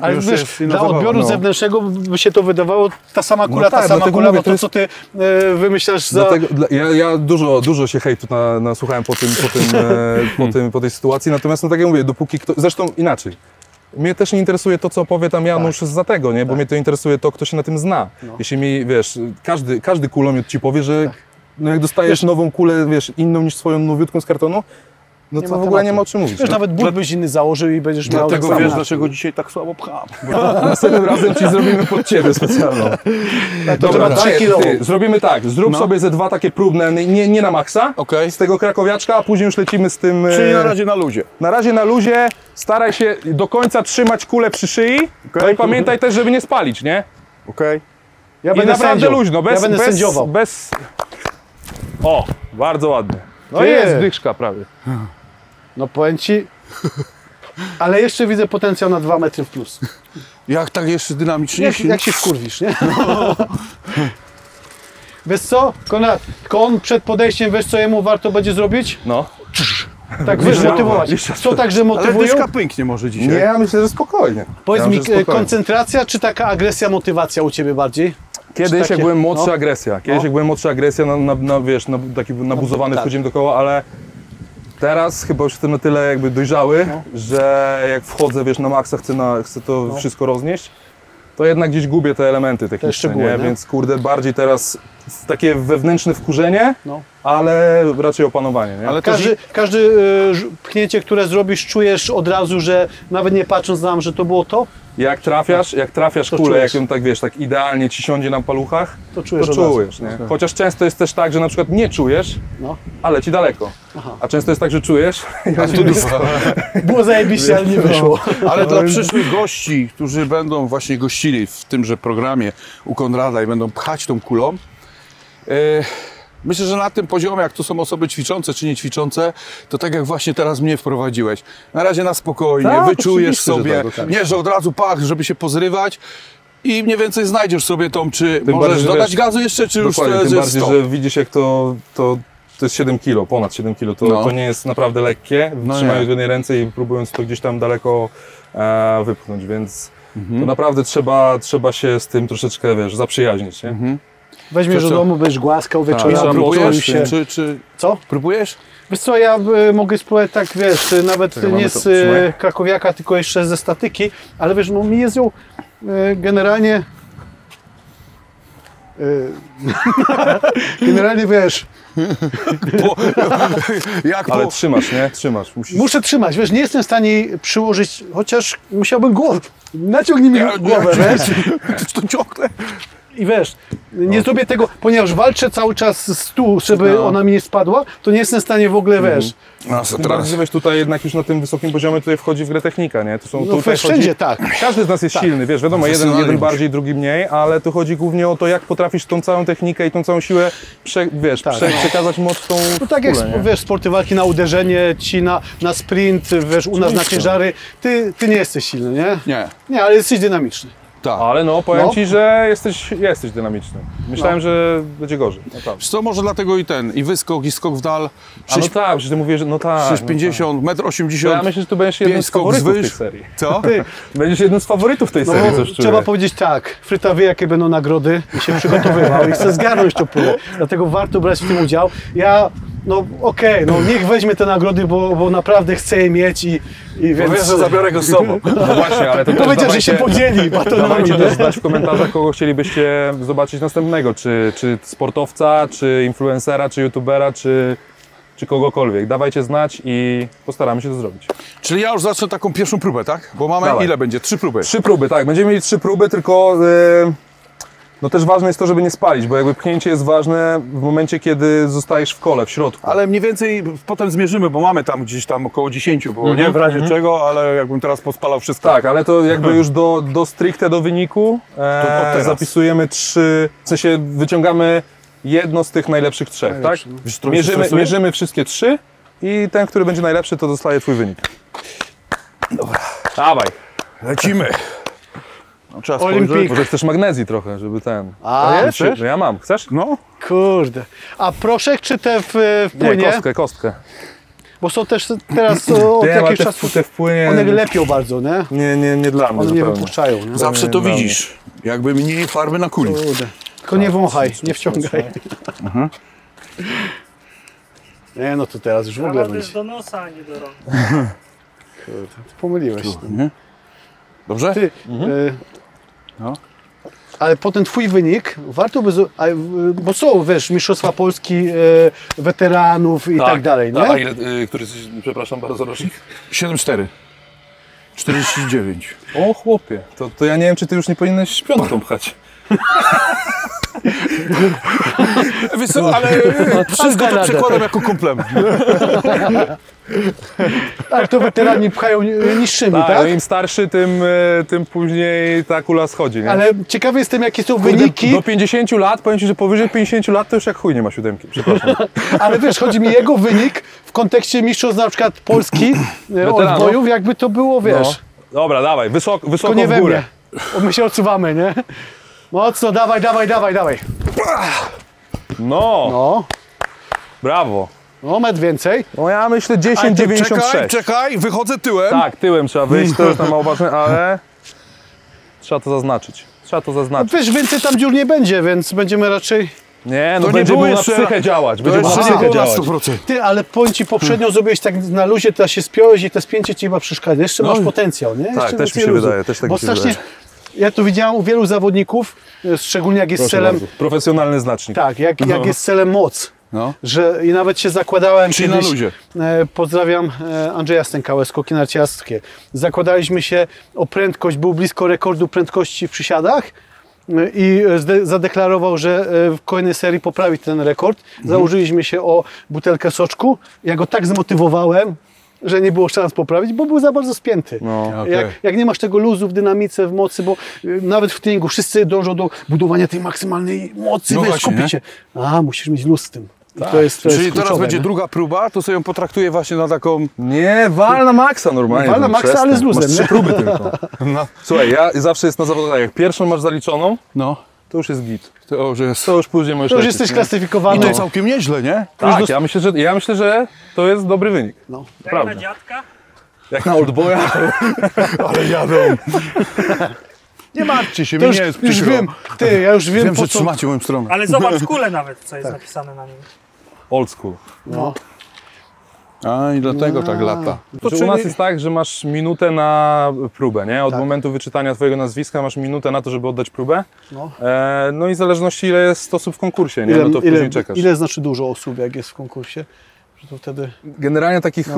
Ale już wiesz, dla odbioru no. zewnętrznego by się to wydawało ta sama kula, No ta tak, sama dlatego kula, mówię, to to, jest- co ty e, wymyślasz za... Dlatego, dla, ja, ja dużo, dużo się hejtu na, nasłuchałem po, tym, po, tym, e, po, tym, po tej sytuacji, natomiast no tak jak mówię, dopóki kto, zresztą inaczej. mnie też nie interesuje to, co powie tam Janusz Tak. za tego, nie? Bo mnie to interesuje to, kto się na tym zna. No. Jeśli mi, wiesz, każdy, każdy kulomiot ci powie, że Tak. no jak dostajesz nową kulę, wiesz, inną niż swoją nowiutką z kartonu, no Nie to ma w ogóle tematu. nie ma o czym mówić. Wiesz, no. nawet but byś inny założył i będziesz miał... Dlatego tak wiesz, dlaczego dzisiaj tak słabo pcham. Następnym razem ci zrobimy pod ciebie specjalną. Tak, trzeba 3 ty, zrobimy tak, zrób No. sobie ze dwa takie próbne, nie, nie na maksa, Okej. z tego krakowiaczka, a później już lecimy z tym... Czyli e, na razie na luzie. Na razie na luzie, staraj się do końca trzymać kulę przy szyi, no i pamiętaj też, żeby nie spalić, nie? Okej. Ja I będę naprawdę sędzią. luźno, bez, ja będę bez, sędziował. bez... O, bardzo ładnie. No jest dyszka prawie. No powiem ci... Ale jeszcze widzę potencjał na 2 metry w plus. Jak tak jeszcze dynamicznie Jak, się... jak się wkurwisz, nie? Wiesz co, Konrad, kon przed podejściem, wiesz co jemu warto będzie zrobić? No. Tak wiesz, motywować. Co także Ale motywują? dyszka pęknie może dzisiaj. Nie, ja myślę, że spokojnie. Powiedz ja mi, myślę, e, spokojnie. koncentracja czy taka agresja, motywacja u Ciebie bardziej? Kiedyś takie- jak byłem młodszy, no. agresja. Kiedyś No. jak byłem młodszy, agresja, na, na, na, wiesz, na, taki nabuzowany, tak. wchodziłem dookoła, ale teraz chyba już jestem na tyle jakby dojrzały, No. że jak wchodzę, wiesz, na maksa, chcę, na, chcę to No. wszystko roznieść, to jednak gdzieś gubię te elementy techniczne, szczegóły, nie? nie? Więc kurde, bardziej teraz takie wewnętrzne wkurzenie, No. ale raczej opanowanie, nie? Ale to Każdy, każdy ż- pchnięcie, które zrobisz, czujesz od razu, że nawet nie patrząc nam, że to było to? Jak trafiasz, jak trafiasz To kulę, czujesz. jak ją tak wiesz, tak idealnie ci siądzie na paluchach, To czujesz to czujesz, nie? Chociaż często jest też tak, że na przykład nie czujesz, No. ale ci daleko. Aha. A często jest tak, że czujesz, Było zajebiście, ale nie wyszło. Ale dla przyszłych gości, którzy będą właśnie gościli w tymże programie u Konrada i będą pchać tą kulą, e, myślę, że na tym poziomie, jak to są osoby ćwiczące czy nie ćwiczące, to tak jak właśnie teraz mnie wprowadziłeś, na razie na spokojnie, Tak, wyczujesz oczywiście, że sobie, tak, nie, że od razu pach, żeby się pozrywać i mniej więcej znajdziesz sobie tą, czy Tym możesz bardziej, dodać wiesz, gazu jeszcze, czy już to tym jest bardziej, że widzisz jak to, to, to jest 7 kilo, ponad 7 kilo, to, No. to nie jest naprawdę lekkie, No trzymając nie. w jednej ręce i próbując to gdzieś tam daleko e, wypchnąć, więc Mhm. to naprawdę trzeba, trzeba się z tym troszeczkę, wiesz, zaprzyjaźnić, nie? Mhm. Weźmiesz do domu, będziesz głaskał, Tak, wieczorem, próbujesz się. Czy, czy Co? próbujesz? Wiesz co, ja y, mogę spróbować tak, wiesz, y, nawet Czekaj, nie z y, krakowiaka, tylko jeszcze ze statyki, ale wiesz, no mi jest ją y, generalnie y, generalnie wiesz, Bo, jak Ale po, trzymasz, nie? Trzymasz. Musisz... muszę trzymać, wiesz, nie jestem w stanie przyłożyć, chociaż musiałbym głowę, naciągnij mi Ja- głowę, wiesz, to ciągle. I wiesz, nie zrobię tego, ponieważ walczę cały czas z tu, żeby No. ona mi nie spadła, to nie jestem w stanie w ogóle, wiesz, No, co teraz? bardziej, że wiesz, tutaj jednak już na tym wysokim poziomie tutaj wchodzi w grę technika, nie? To są, no tutaj wszędzie chodzi, tak. Każdy z nas jest silny, wiesz, wiadomo, jeden, jeden bardziej, drugi mniej, ale tu chodzi głównie o to, jak potrafisz tą całą technikę i tą całą siłę, prze, wiesz, Tak. prze, przekazać moc tą No tak jak nie? wiesz, sporty walki na uderzenie, ci na, na sprint, wiesz, u nas na ciężary, ty, ty nie jesteś silny, nie? Nie, Nie, ale jesteś dynamiczny. Tak. Ale no, powiem No. Ci, że jesteś, jesteś dynamiczny. Myślałem, No. że będzie gorzej. No tak. Co, może dlatego i ten, i wyskok, i skok w dal, A no tak, że Ty mówisz, że no tak. 6,50, No 1,80 tak. To ja myślę, że tu będziesz jednym z faworytów tej wzwyż. serii. Co? Ty, Będziesz jednym z faworytów tej no, serii, coś czuję. trzeba powiedzieć tak, Fryta wie, jakie będą nagrody i się przygotowywał i chce zgarnąć to pulę. Dlatego warto brać w tym udział. Ja, no okej, no niech weźmie te nagrody, bo, bo naprawdę chcę je mieć i, i więc... Wiesz, że zabiorę go z sobą. No właśnie, ale to też Powiedział, że się podzieli batonami. Dawajcie też znać w komentarzach, kogo chcielibyście zobaczyć następnego. Czy, czy sportowca, czy influencera, czy youtubera, czy, czy kogokolwiek. Dawajcie znać i postaramy się to zrobić. Czyli ja już zacznę taką pierwszą próbę, tak? Bo mamy, Dawaj. ile będzie? Trzy próby. Trzy próby, tak. Będziemy mieli trzy próby, tylko e, no też ważne jest to, żeby nie spalić, bo jakby pchnięcie jest ważne w momencie, kiedy zostajesz w kole, w środku. Ale mniej więcej potem zmierzymy, bo mamy tam gdzieś tam około 10, bo Mhm, nie w razie czego, ale jakbym teraz pospalał wszystko. Tak, ale to jakby już do, do stricte do wyniku e, zapisujemy trzy, w sensie wyciągamy jedno z tych najlepszych trzech, Najlepszy, tak? trochę się Mierzymy, mierzymy wszystkie trzy i ten, który będzie najlepszy, to dostaje twój wynik. Dobra. Dawaj. Lecimy. No, trzeba Olimpik. spojrzeć. Może chcesz magnezji trochę, żeby ten... A, chcesz? No ja mam. Chcesz? No, Kurde. A proszek czy te w, w Nie, płynie? kostkę, kostkę. Bo są też teraz od jakiegoś te, czasu... te wpłynie... One lepią bardzo, nie? Nie, nie, nie dla mnie One nie wypuszczają, nie? zawsze nie, to widzisz. Jakby mniej farby na kuli. Kurde. Tylko nie wąchaj, nie wciągaj. Nie no to teraz już w ogóle będzie. do nosa, a nie do rąk. Kurde, pomyliłeś. Nie? Dobrze? Ty, Mhm. e, No. ale potem twój wynik, warto by, bo są, wiesz, Mistrzostwa Polski e, weteranów i tak, dalej, nie? A ile, y, który, przepraszam bardzo, rocznik? 7-4. 49. O chłopie, to, to ja nie wiem, czy ty już nie powinieneś piątką pchać. Wiesz co, ale wszystko to przekładam jako komplement. Tak, to weterani pchają ni- niższymi, Tak, tak? no im starszy, tym, y, tym później ta kula schodzi, nie? Ale ciekawy jestem, jakie są Kurde, wyniki, Do 50 lat, powiem Ci, że powyżej 50 lat to już jak chuj nie ma siódemki, przepraszam. ale wiesz, chodzi mi jego wynik w kontekście mistrzostw na przykład Polski e, odbojów, jakby to było, wiesz, No. Dobra, dawaj, wysoko, nie w we górę. my się odsuwamy, nie? Mocno, dawaj, dawaj, dawaj, dawaj. No, No, brawo. no metr więcej. No ja myślę Czekaj, 10,96. czekaj, wychodzę tyłem. Tak, tyłem trzeba wyjść, to jest tam mało ważne, ale trzeba to zaznaczyć. Trzeba to zaznaczyć. Wiesz, więcej tam dziur nie będzie, więc będziemy raczej... Nie, no To nie będzie było było na jeszcze- psychę działać. Będzie To było na jeszcze nie psychę było na działać. 100%. Ty, ale powiem Ci, poprzednio zrobiłeś tak na luzie, teraz się spiąłeś i te spięcie Ci chyba przeszkadza. Jeszcze masz potencjał, nie? Jeszcze też mi więcej się luzu. wydaje, też tak Bo mi się strasznie, ja to widziałem u wielu zawodników, e, szczególnie jak jest Proszę celem, bardzo. Profesjonalny znacznik. tak, jak, jak No. jest celem moc. No. Że i nawet się zakładałem Czyli na kiedyś, luzie. e, pozdrawiam e, Andrzeja Stękałę, skoki narciarskie. Zakładaliśmy się o prędkość, był blisko rekordu prędkości w przysiadach e, i zadeklarował, że e, w kolejnej serii poprawi ten rekord. Mhm. Założyliśmy się o butelkę soczku. Ja go tak zmotywowałem, że nie było szans poprawić, bo był za bardzo spięty. No. Okej. Jak, jak nie masz tego luzu w dynamice, w mocy, bo y, nawet w treningu wszyscy dążą do budowania tej maksymalnej mocy, No skupić się. A, musisz mieć luz z tym. I to jest, to Czyli jest teraz będzie nie? druga próba, to sobie ją potraktuję właśnie na taką... Nie, wal na maksa normalnie. Wal na no, maksa, przestań. ale z luzem, Masz trzy próby tylko. No. Słuchaj, ja zawsze jest na zawodach tak, jak pierwszą masz zaliczoną, no. To już jest git. To już jest... To już później możesz To już lecieć, jesteś nie? I klasyfikowany. to całkiem nieźle, nie? Tak, ja myślę, że, ja myślę, że to jest dobry wynik. No. Jak Prawda. na dziadka? Jak na Oldboya. Ale jadą. Nie martwcie się, To już, nie jest już przykro. wiem, ty, ja już wiem, Wiem, po że co... trzymacie moją stronę. Ale zobacz kulę nawet, co jest napisane na nim. Old school. No. A i dlatego tak lata. To u nas jest tak, że masz minutę na próbę, nie? Od momentu wyczytania twojego nazwiska masz minutę na to, żeby oddać próbę. No. E, no i w zależności ile jest osób w konkursie, nie? Ile, no to ile, później czekasz. ile znaczy dużo osób, jak jest w konkursie? Że to wtedy... Generalnie takich y,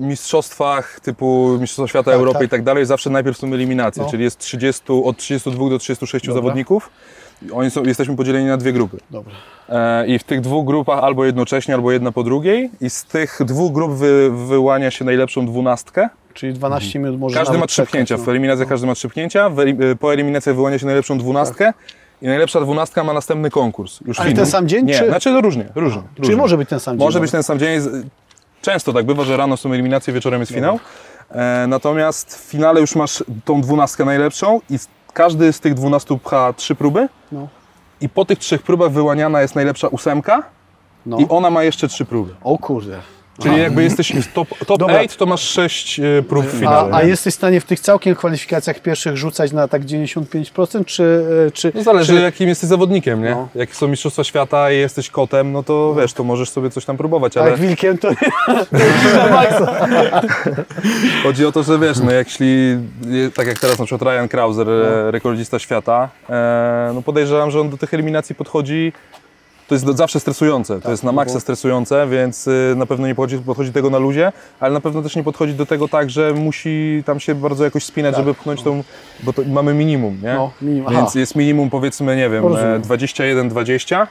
mistrzostwach typu Mistrzostwa Świata Tak, Europy tak. i tak dalej zawsze najpierw są eliminacje, No. czyli jest 30, od 32 do 36 Dobra. zawodników. Oni są, jesteśmy podzieleni na dwie grupy. Dobra. E, I w tych dwóch grupach albo jednocześnie, albo jedna po drugiej. I z tych dwóch grup wy, wyłania się najlepszą dwunastkę. Czyli 12 minut może Każdy ma trzy pchnięcia. no. W eliminacjach każdy ma trzy pchnięcia. Po eliminacjach wyłania się najlepszą dwunastkę. I najlepsza dwunastka ma następny konkurs. Już Ale ten sam dzień, Nie, czy- znaczy to różnie, różnie. Czyli różnie. może być ten sam dzień. Może być ten sam dzień. Często tak bywa, że rano są eliminacje, wieczorem jest finał. E, natomiast w finale już masz tą dwunastkę najlepszą i każdy z tych dwunastu pcha trzy próby. No. I po tych trzech próbach wyłaniana jest najlepsza ósemka No. i ona ma jeszcze trzy próby. O kurde. Czyli jakby jesteś top, top Dobra. 8, to masz sześć e, prób w finale. A, a jesteś w stanie w tych całkiem kwalifikacjach pierwszych rzucać na tak 95%, czy... e, czy No zależy czy, jakim jesteś zawodnikiem, nie? No. Jak są Mistrzostwa Świata i jesteś kotem, no to wiesz, to możesz sobie coś tam próbować, A ale jak wilkiem, to... chodzi o to, że wiesz, no szli, tak jak teraz na przykład Ryan Krauser, e, rekordzista świata, no podejrzewam, że on do tych eliminacji podchodzi, to jest zawsze stresujące, to jest na maksa stresujące, więc y, na pewno nie podchodzi, podchodzi tego na luzie, ale na pewno też nie podchodzi do tego tak, że musi tam się bardzo jakoś spinać, żeby pchnąć tą, bo to mamy minimum, nie? No, minimum, Więc jest minimum powiedzmy, nie wiem, Rozumiem. e, 21-20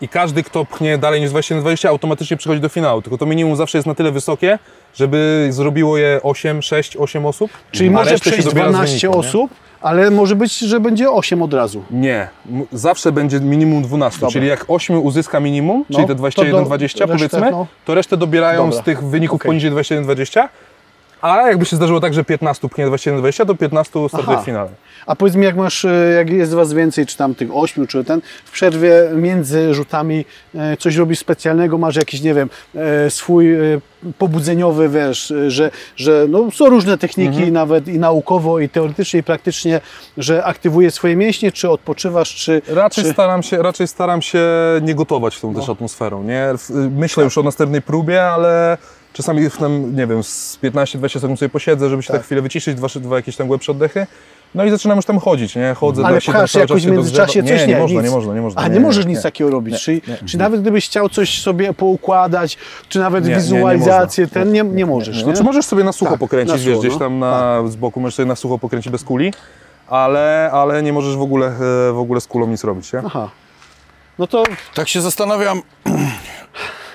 i każdy, kto pchnie dalej niż 21-20 automatycznie przechodzi do finału, tylko to minimum zawsze jest na tyle wysokie, żeby zrobiło je 8, 6, 8 osób. Czyli może przejść dobiera z 12 wyniku, nie? osób, ale może być, że będzie 8 od razu. Nie, zawsze będzie minimum 12, Dobra. czyli jak 8 uzyska minimum, No, czyli te to do- 21-20 resztę, powiedzmy, no. to resztę dobierają Dobra. z tych wyników Okej. poniżej 21-20, a jakby się zdarzyło tak, że 15 pchnie 21-20, to 15 startuje w finale. A powiedz mi, jak masz, e, jak jest was więcej, czy tam tych 8, czy ten, w przerwie między rzutami e, coś robisz specjalnego, masz jakiś, nie wiem, e, swój pobudzeniowy, wiesz, że, że no, są różne techniki, Mhm. nawet i naukowo, i teoretycznie, i praktycznie, że aktywujesz swoje mięśnie, czy odpoczywasz, czy... Raczej, czy... staram się, raczej staram się nie gotować w tą też atmosferą. Nie? Myślę już o następnej próbie, ale czasami tam, nie wiem, z 15-20 sekund sobie posiedzę, żeby się tak, chwilę wyciszyć, dwa, dwa jakieś tam głębsze oddechy. No i zaczynam już tam chodzić, nie? Chodzę, Ale da się tam pchasz jakoś w się międzyczasie coś? Nie, Nie, nie, można, nie można, nie można. A nie, możesz nic takiego robić. Czyli, czy nawet gdybyś chciał coś sobie poukładać, czy nawet Nie, nie, nie wizualizację, ten nie, nie możesz. Nie, Znaczy możesz sobie na sucho Tak, pokręcić, na wiesz, gdzieś no. tam na, z boku możesz sobie na sucho pokręcić bez kuli, ale, ale nie możesz w ogóle, e, w ogóle z kulą nic robić, nie? Aha. No to Tak się zastanawiam,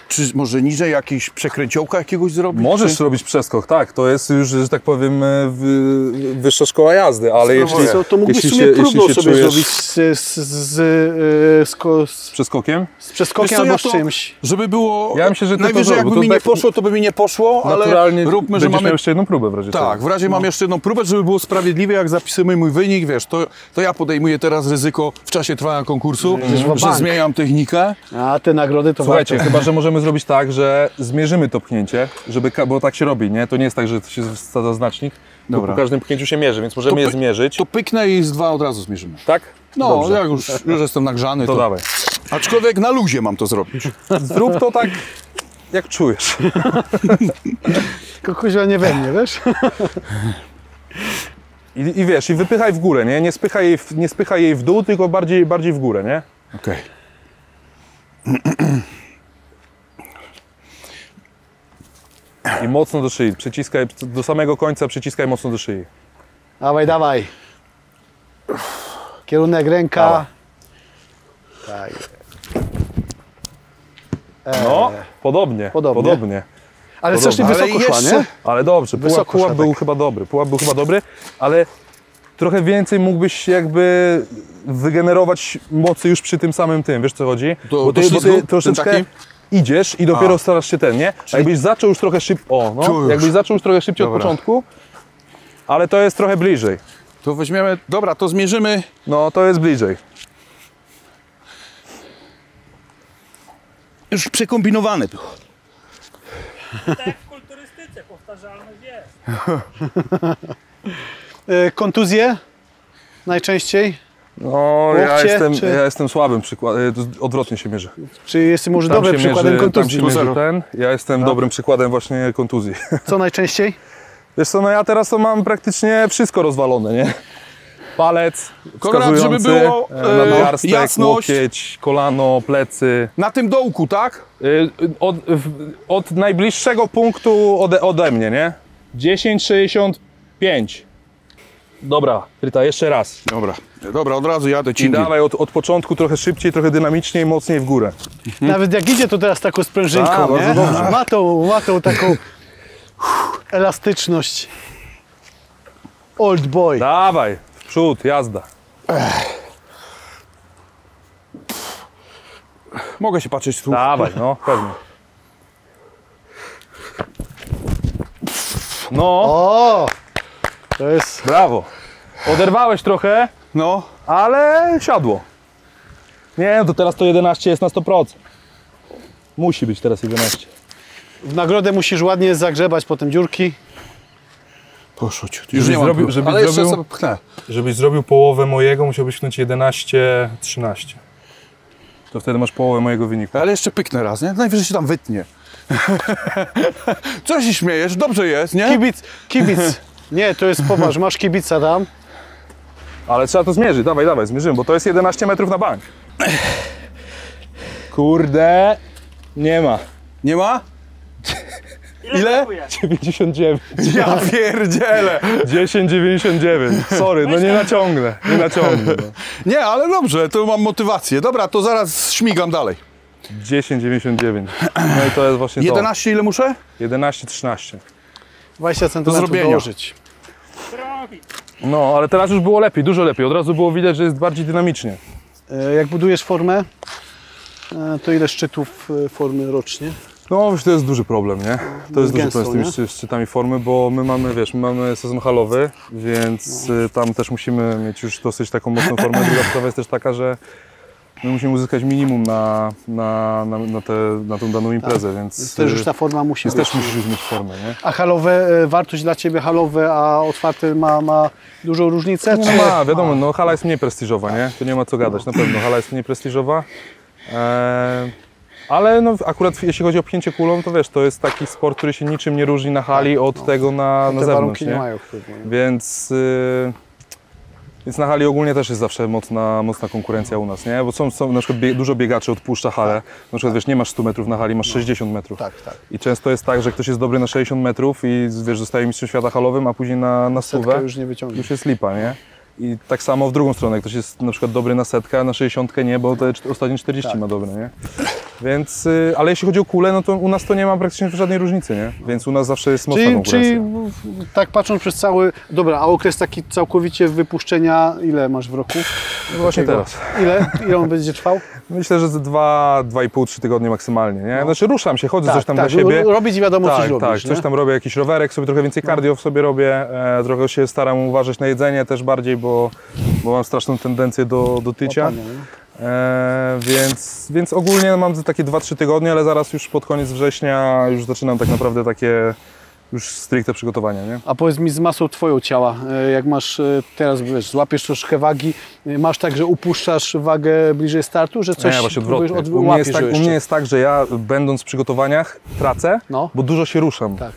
czy może niżej jakiś przekręciołka jakiegoś zrobić? Możesz czy... robić przeskok, tak, to jest już, że tak powiem, e, w, wyższa szkoła jazdy, ale jeśli, co, to mógłbyś jeśli sumie się, jeśli się sobie czujesz zrobić z, z, z, z, ko- z z, przeskokiem, z przeskokiem albo ja z to- czymś. Żeby było. Ja myślę, że najwyżej jakby to mi nie tak- poszło, to by mi nie poszło, ale róbmy, że mamy. miał jeszcze jedną próbę w razie Tak, w razie mam jeszcze jedną próbę, żeby było sprawiedliwie, jak zapisujemy mój wynik, wiesz, to, to ja podejmuję teraz ryzyko w czasie trwania konkursu, że zmieniam technikę. A te nagrody to Słuchajcie, chyba, że możemy zrobić tak, że zmierzymy to pchnięcie, żeby, bo tak się robi, nie? To nie jest tak, że to się wsadza znacznik, bo Dobra. po każdym pchnięciu się mierzy, więc możemy je py- zmierzyć, To pyknę i z dwa od razu zmierzymy. tak? No, Dobrze. jak już, już jestem nagrzany, To to, dawaj. aczkolwiek na luzie mam to zrobić. Zrób to tak, jak czujesz. Tylko kuźwa nie we mnie, wiesz? I, I wiesz, i wypychaj w górę, nie? Nie spychaj jej w, nie spychaj jej w dół, tylko bardziej, bardziej w górę, nie? Okej. I mocno do szyi. Przyciskaj do samego końca, przyciskaj mocno do szyi. Dawaj, dawaj. Kierunek ręka. Dawaj. Tak. No, podobnie, Podobnie. podobnie. Ale strasznie Ale wysoko szła, jeszcze- nie? Ale dobrze, pułap, Wysoko pułap szła był tak. chyba dobry, pułap był chyba dobry, ale trochę więcej mógłbyś jakby wygenerować mocy już przy tym samym tym, wiesz co chodzi? Do- bo do ty, bo ślizgu? ty troszeczkę? Idziesz i dopiero A. starasz się ten, nie? A Jakbyś zaczął już trochę szybciej, o Tu no, już. jakbyś zaczął już trochę szybciej od Dobra. początku, ale to jest trochę bliżej. To weźmiemy, dobra, to zmierzymy. No, to jest bliżej. Już przekombinowane było. Tak w kulturystyce, powtarzalność jest. E, Kontuzje najczęściej? No, ja Łokcie, jestem, czy- ja jestem słabym przykładem, odwrotnie się mierzy. Czy jesteś może Tam dobrym się przykładem mierzy, tam się kontuzji? mierzy ten, ja jestem dobrym przykładem właśnie kontuzji. Co najczęściej? Wiesz co, no ja teraz to mam praktycznie wszystko rozwalone, nie? Palec, Konrad, żeby wskazujący, było, e, e, nadgarstek, jasność. łokieć, kolano, plecy. Na tym dołku, tak? Y, Od, w- od najbliższego punktu ode, ode mnie, nie? 10,65. Dobra, Fryta, jeszcze raz. Dobra, dobra, od razu jadę I ci. dawaj od, od początku trochę szybciej, trochę dynamiczniej, mocniej w górę. Nawet jak idzie, to teraz taką sprężynką, A, nie? dobrze. Ma tą, ma tą taką elastyczność. Old boy. Dawaj, w przód, jazda. Mogę się patrzeć tu. Dawaj, no, pewnie. No, O! To jest... brawo. Oderwałeś trochę, No, ale siadło. Nie, no to teraz to 11 jest na 100%. Musi być teraz 11. W nagrodę musisz ładnie zagrzebać potem dziurki. poszło ciut. Żebyś Już nie mam zrobił- żebyś Ale jeszcze zrobił- sobie pchnę. Żebyś zrobił połowę mojego, musiałbyś wnąć 11, 13. To wtedy masz połowę mojego wyniku. Ale jeszcze pyknę raz, nie? Najwyżej się tam wytnie. Co się śmiejesz? Dobrze jest, nie? Kibic, kibic. Nie, to jest poważne. masz kibica tam. Ale trzeba to zmierzyć, dawaj, dawaj, zmierzymy, bo to jest 11 metrów na bank. Kurde, nie ma. Nie ma? Ile? 99. Ja pierdzielę! 10,99. Sorry, no nie naciągnę, nie naciągnę. No. Nie, ale dobrze, to mam motywację. Dobra, to zaraz śmigam dalej. 10,99. No i to jest właśnie 11 to. ile muszę? 11,13. 20 cm zrobienia. dołożyć. No, ale teraz już było lepiej, dużo lepiej. Od razu było widać, że jest bardziej dynamicznie. E, Jak budujesz formę, e, to ile szczytów e, formy rocznie? No, już to jest duży problem, nie? To jest duży Gęsto, problem z tymi szczy- szczytami formy, bo my mamy, wiesz, my mamy sezon halowy, więc y, tam też musimy mieć już dosyć taką mocną formę. Druga sprawa jest też taka, że my musimy uzyskać minimum na, na, na, na, te, na tą daną imprezę, więc, Też y, już ta forma musi więc być. też musisz już mieć formę, nie? A halowe, e, wartość dla Ciebie halowe, a otwarte ma, ma dużą różnicę? No ma, wiadomo, no hala jest mniej prestiżowa, nie? Tu nie ma co gadać, na pewno hala jest mniej prestiżowa. Eee, Ale no, akurat jeśli chodzi o pchnięcie kulą, to wiesz, to jest taki sport, który się niczym nie różni na hali od tego na, na Te zewnątrz. nie, Nie? mają wpływu. Więc, y, więc na hali ogólnie też jest zawsze mocna, mocna konkurencja u nas, nie? Bo są, są na przykład bie, dużo biegaczy odpuszcza halę. Na przykład wiesz, nie masz 100 metrów na hali, masz 60 metrów. Tak, tak. I często jest tak, że ktoś jest dobry na 60 metrów i wiesz, zostaje mistrzem świata halowym, a później na, na stówę już nie wyciągnie. już jest lipa, nie? I tak samo w drugą stronę, ktoś jest na przykład dobry na setkę, a na 60 nie, bo te ostatnie 40 Tak. ma dobre, nie? Więc, y, ale jeśli chodzi o kulę, no to u nas to nie ma praktycznie żadnej różnicy, nie? Więc u nas zawsze jest mocna Czyli, konkurencja. czyli tak patrząc przez cały... Dobra, a okres taki całkowicie wypuszczenia, ile masz w roku? No właśnie teraz. Ile? Ile on będzie trwał? Myślę, że ze 2, 2,5-3 tygodnie maksymalnie, nie? Znaczy ruszam się, chodzę coś tam tak, dla siebie. ro- Robić i wiadomo, tak, coś robisz, tak, coś tam robię, jakiś rowerek, sobie trochę więcej cardio w sobie robię, e, trochę się staram uważać na jedzenie też bardziej, bo, bo mam straszną tendencję do, do tycia. E, więc, więc ogólnie mam takie 2-3 tygodnie, ale zaraz już pod koniec września już zaczynam tak naprawdę takie już stricte przygotowania, nie? A powiedz mi z masą twoją ciała, e, jak masz e, teraz, wiesz, złapiesz troszkę wagi, e, masz tak, że upuszczasz wagę bliżej startu, że coś nie, właśnie odwrotnie. od- u, mnie jest tak, u mnie jest tak, że ja będąc w przygotowaniach tracę, No, bo dużo się ruszam tak,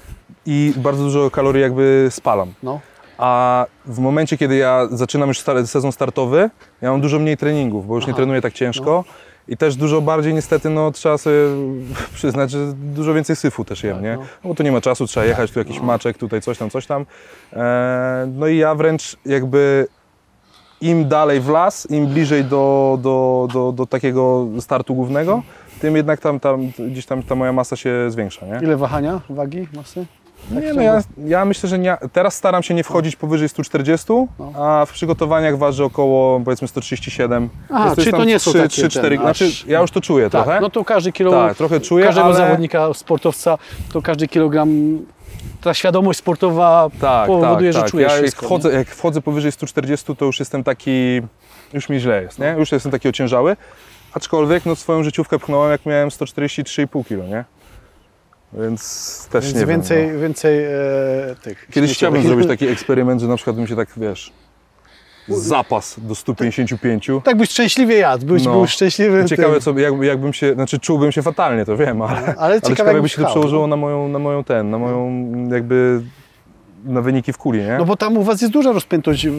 i bardzo dużo kalorii jakby spalam. no. A w momencie, kiedy ja zaczynam już sezon startowy, ja mam dużo mniej treningów, bo już nie Aha. trenuję tak ciężko. I też dużo bardziej niestety, no trzeba sobie przyznać, że dużo więcej syfu też jem, Tak, nie? no. No bo tu nie ma czasu, trzeba jechać, tu jakiś maczek, tutaj coś tam, coś tam. E, no i ja wręcz jakby im dalej w las, im bliżej do, do, do, do takiego startu głównego, tym jednak tam, tam gdzieś tam ta moja masa się zwiększa, nie? Ile wahania wagi, masy? Tak Nie, no ja, ja myślę, że nie, teraz staram się nie wchodzić powyżej 140, No. a w przygotowaniach waży około powiedzmy 137. Aha, czyli to nie są 3, takie 3, 4, ten, znaczy aż- ja już to czuję Tak, trochę. no to każdy kilo, Tak, trochę czuję, każdego ale- zawodnika, sportowca, to każdy kilogram, ta świadomość sportowa tak, powoduje, tak, że tak. czujesz ja jak wszystko. wchodzę, jak wchodzę powyżej 140, to już jestem taki, już mi źle jest, nie? Już jestem taki ociężały. Aczkolwiek no, swoją życiówkę pchnąłem jak miałem 143,5 kg, nie? Więc też Więc nie więcej, wiem. No. więcej e, tych... Kiedyś chciałbym zrobić taki eksperyment, że na przykład bym się tak, wiesz, zapas do 155. Tak byś szczęśliwie jadł, byś No. był szczęśliwy. Ciekawe, co, jak, jakbym się, znaczy czułbym się fatalnie, to wiem, ale, ale, Ale ciekawe, ciekawe jakby się to przełożyło no. na moją, na moją ten, na moją jakby, na wyniki w kuli, nie? No bo tam u was jest duża rozpiętość e,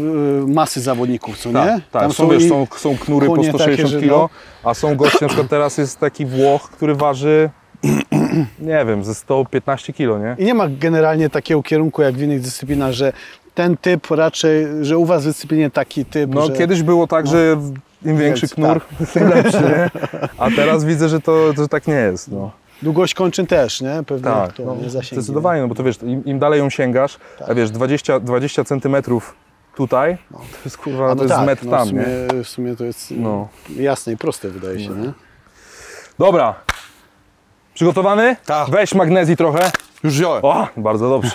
masy zawodników, co tak, nie? tak. Tam są, wiesz, są, są knury po konie takie, 160 że kg, no. a są goście, na przykład teraz jest taki Włoch, który waży, nie wiem, ze 115 kg, nie? I nie ma generalnie takiego kierunku jak w innych dyscyplinach, że ten typ raczej, że u was w dyscyplinie taki typ, No że... kiedyś było tak, że im większy Więc knur, tym lepszy, nie? A teraz widzę, że to, że tak nie jest, no. Długość kończyn też, nie? Pewnie Tak, to no, nie zasięgnie. zdecydowanie, no bo to wiesz, im, im dalej ją sięgasz, a wiesz, 20, 20 centymetrów tutaj, to jest kurwa, A to no jest tak, metr no tam, w, sumie, nie? w sumie to jest No. jasne i proste wydaje się, nie? Dobra. Przygotowany? Tak. Weź magnezji trochę. Już wziąłem. O, bardzo dobrze.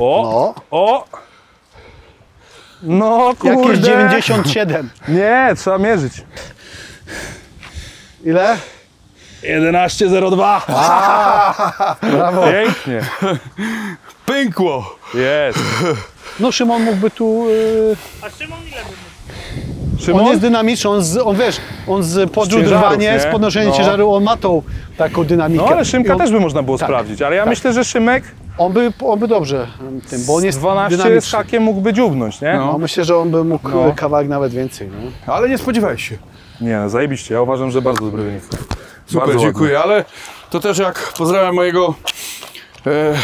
O, No, o. No kurde. jakieś 97. Nie, trzeba mierzyć. Ile? 11.02. Brawo. Pięknie. Pękło! Jest. No Szymon mógłby tu... y, A Szymon ile by mógł? on Szymon? jest dynamiczny, on, z, on wiesz, on z podróż ciężarów, rwanie, nie? z podnoszeniem No. ciężaru, on ma tą taką dynamikę. No ale Szymka on, też by można było tak, sprawdzić, ale ja tak. myślę, że Szymek On by, on by dobrze tym, bo on jest 12 z hakiem mógłby dziubnąć, nie? No, myślę, że on by mógł No. kawałek nawet więcej. No. Ale nie spodziewałeś się. Nie, no, zajebiście. Ja uważam, że bardzo dobry wynik. Super, Bardzo dziękuję, ale to też jak pozdrawiam mojego e,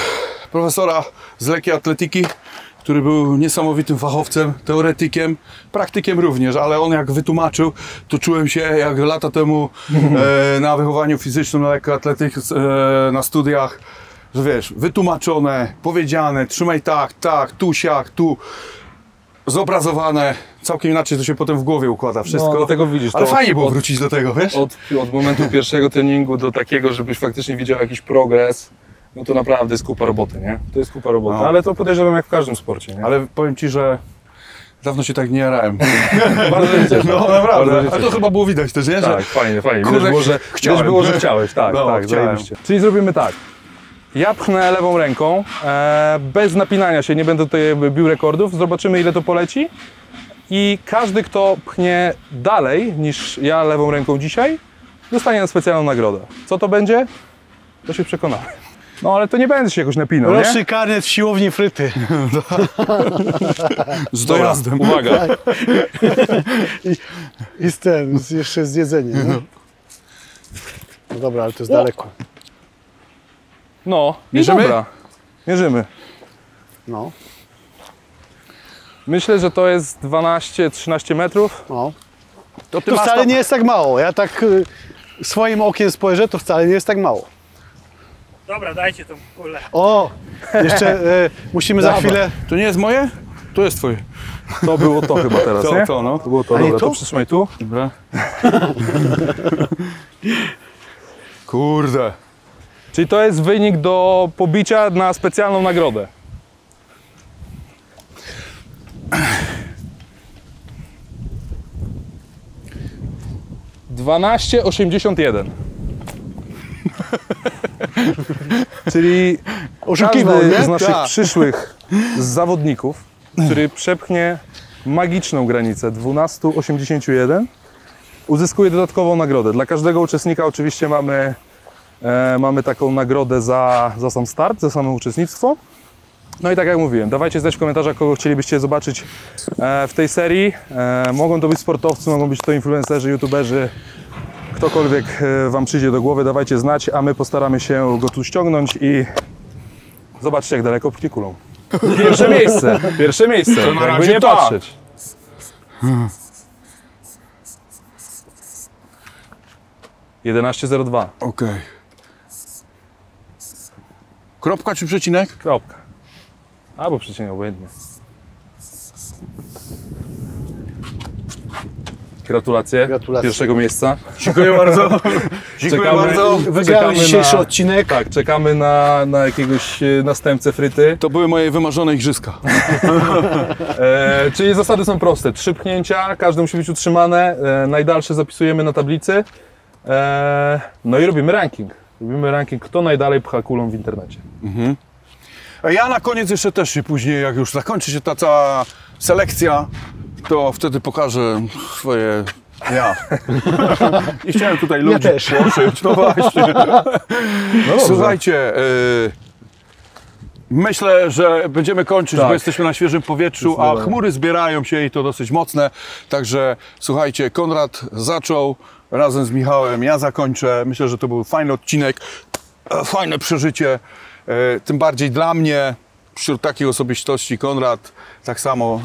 profesora z lekkiej atletyki, który był niesamowitym fachowcem, teoretykiem, praktykiem również, ale on jak wytłumaczył, to czułem się jak lata temu e, na wychowaniu fizycznym, na lekkoatletyce, e, na studiach, że wiesz, wytłumaczone, powiedziane, trzymaj tak, tak, tu, siak, tu, zobrazowane, całkiem inaczej to się potem w głowie układa wszystko. No, dlatego widzisz, ale fajnie od- było wrócić do tego, wiesz? Od, od momentu pierwszego treningu do takiego, żebyś faktycznie widział jakiś progres, no to naprawdę jest kupa roboty, nie? To jest kupa roboty, No. ale to podejrzewam jak w każdym sporcie, nie? Ale powiem Ci, że dawno się tak nie jarałem. bardzo się cieszę. No naprawdę. Ale to chyba było widać też, nie? Tak, fajnie, fajnie. Widać było, że, chciałem. było, że chciałeś, tak, No, tak, zajebiście. Czyli zrobimy tak. Ja pchnę lewą ręką, e, bez napinania się, nie będę tutaj bił rekordów, zobaczymy ile to poleci I każdy, kto pchnie dalej niż ja lewą ręką dzisiaj, dostanie na specjalną nagrodę. Co to będzie? To się przekonamy. No ale to nie będę się jakoś napinał, nie? Roczny karnet w siłowni fryty. Z dojazdem. Uwaga. I z ten, z, jeszcze z jedzeniem. nie? No dobra, ale to jest daleko. No, i Mierzymy? dobra. Mierzymy. No, Myślę, że to jest 12-13 metrów. no. To wcale nie jest tak mało. Ja tak y, swoim okiem spojrzę, to wcale nie jest tak mało. Dobra, dajcie tą kulę. O, jeszcze y, musimy za Dobra. chwilę... To nie jest moje? To jest twoje. To było to chyba teraz, To, nie? to, no. To było to, A dobra, to tu? przytrzymaj tu. Dobra. Kurde. Czyli to jest wynik do pobicia na specjalną nagrodę. Dwanaście osiemdziesiąt jeden. Czyli Oszukiwał, z naszych Tak. przyszłych zawodników, który przepchnie magiczną granicę 12,81, uzyskuje dodatkową nagrodę. Dla każdego uczestnika oczywiście mamy, e, mamy taką nagrodę za, za sam start, za samo uczestnictwo. No i tak jak mówiłem, dawajcie znać w komentarzach, kogo chcielibyście zobaczyć e, w tej serii. E, mogą to być sportowcy, mogą być to influencerzy, youtuberzy, ktokolwiek e, Wam przyjdzie do głowy, dawajcie znać, a my postaramy się go tu ściągnąć i zobaczcie jak daleko pchnie kulą. Pierwsze miejsce, pierwsze miejsce, To na jakby nie tak. patrzeć. Zero dwa. Okej. Kropka czy przecinek? Kropka. Albo przecinek, obojętnie. Gratulacje. Gratulacje. Pierwszego miejsca. Dziękuję bardzo. Dziękuję Czekamy. bardzo. Wygrałeś dzisiejszy na- odcinek. Tak, czekamy na, na jakiegoś e, następcę fryty. To były moje wymarzone igrzyska. E, czyli zasady są proste. Trzy pchnięcia, każde musi być utrzymane. E, najdalsze zapisujemy na tablicy. E, no i robimy ranking. Robimy ranking, kto najdalej pcha kulą w internecie. A ja na koniec jeszcze też się później, jak już zakończy się ta cała selekcja, to wtedy pokażę swoje ja. Nie chciałem tutaj ludzi też. płoszyć, no właśnie. No. Słuchajcie, y, myślę, że będziemy kończyć, Tak. bo jesteśmy na świeżym powietrzu, a chmury zbierają się i to dosyć mocne. Także słuchajcie, Konrad zaczął razem z Michałem, ja zakończę. Myślę, że to był fajny odcinek, e, fajne przeżycie. e, Tym bardziej dla mnie, wśród takich osobistości, Konrad tak samo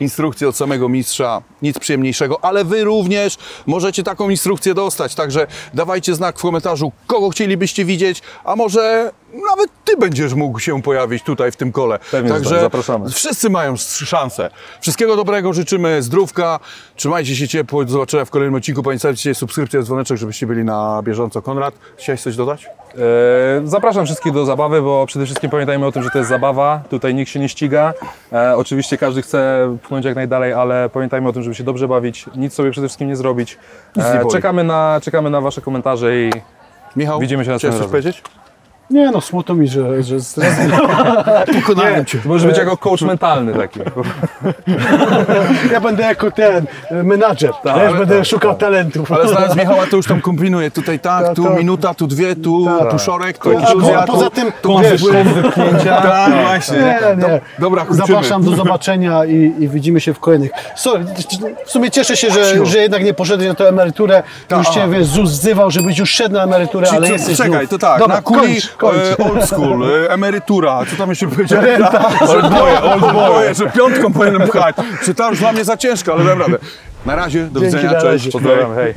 instrukcje od samego mistrza, nic przyjemniejszego, ale wy również możecie taką instrukcję dostać, także dawajcie znak w komentarzu, kogo chcielibyście widzieć, a może nawet ty będziesz mógł się pojawić tutaj w tym kole. Pewnie, że także tak, zapraszamy. wszyscy mają szansę. Wszystkiego dobrego życzymy, zdrówka, trzymajcie się ciepło, do zobaczenia w kolejnym odcinku, pamiętajcie subskrypcję, dzwoneczek, żebyście byli na bieżąco. Konrad, chciałeś coś dodać? E, Zapraszam wszystkich do zabawy, bo przede wszystkim pamiętajmy o tym, że to jest zabawa. Tutaj nikt się nie ściga. E, oczywiście każdy chce pchnąć jak najdalej, ale pamiętajmy o tym, żeby się dobrze bawić, nic sobie przede wszystkim nie zrobić. E, czekamy, na, czekamy na Wasze komentarze i Michał, Widzimy się chciałeś następnym coś razem. powiedzieć? Nie no, smutno mi, że, że. Pokonałem cię. to może być jako coach mentalny taki. ja będę jako ten e, menadżer. Tak, Wiesz, będę szukał talentów. Ale znając Michała, to już tam kombinuję. Tutaj tak, Tak, tu tak. minuta, tu dwie, tu, Tak. tu szorek, tu A jakiś poza, kwiat, poza tym, tu wiesz, wypchnięcia. Tak, właśnie. nie, nie. Dobra, kończymy. Zapraszam do zobaczenia i, i widzimy się w kolejnych. Sorry, w sumie cieszę się, że, że jednak nie poszedłeś na tę emeryturę. Już cię wiesz, ZUS wzywał, żebyś już szedł na emeryturę, ale jesteś czekaj, to tak, Dobra, na kuli kończ, kończ. E, old school, e, emerytura, co tam jeszcze powiedziałem? Renta. Old boy, old boy, że piątką powinienem pchać. Czy ta już dla mnie za ciężko, ale dam radę. Na razie, do Dzięki, widzenia, cześć. razie. Pozdrawiam, hej.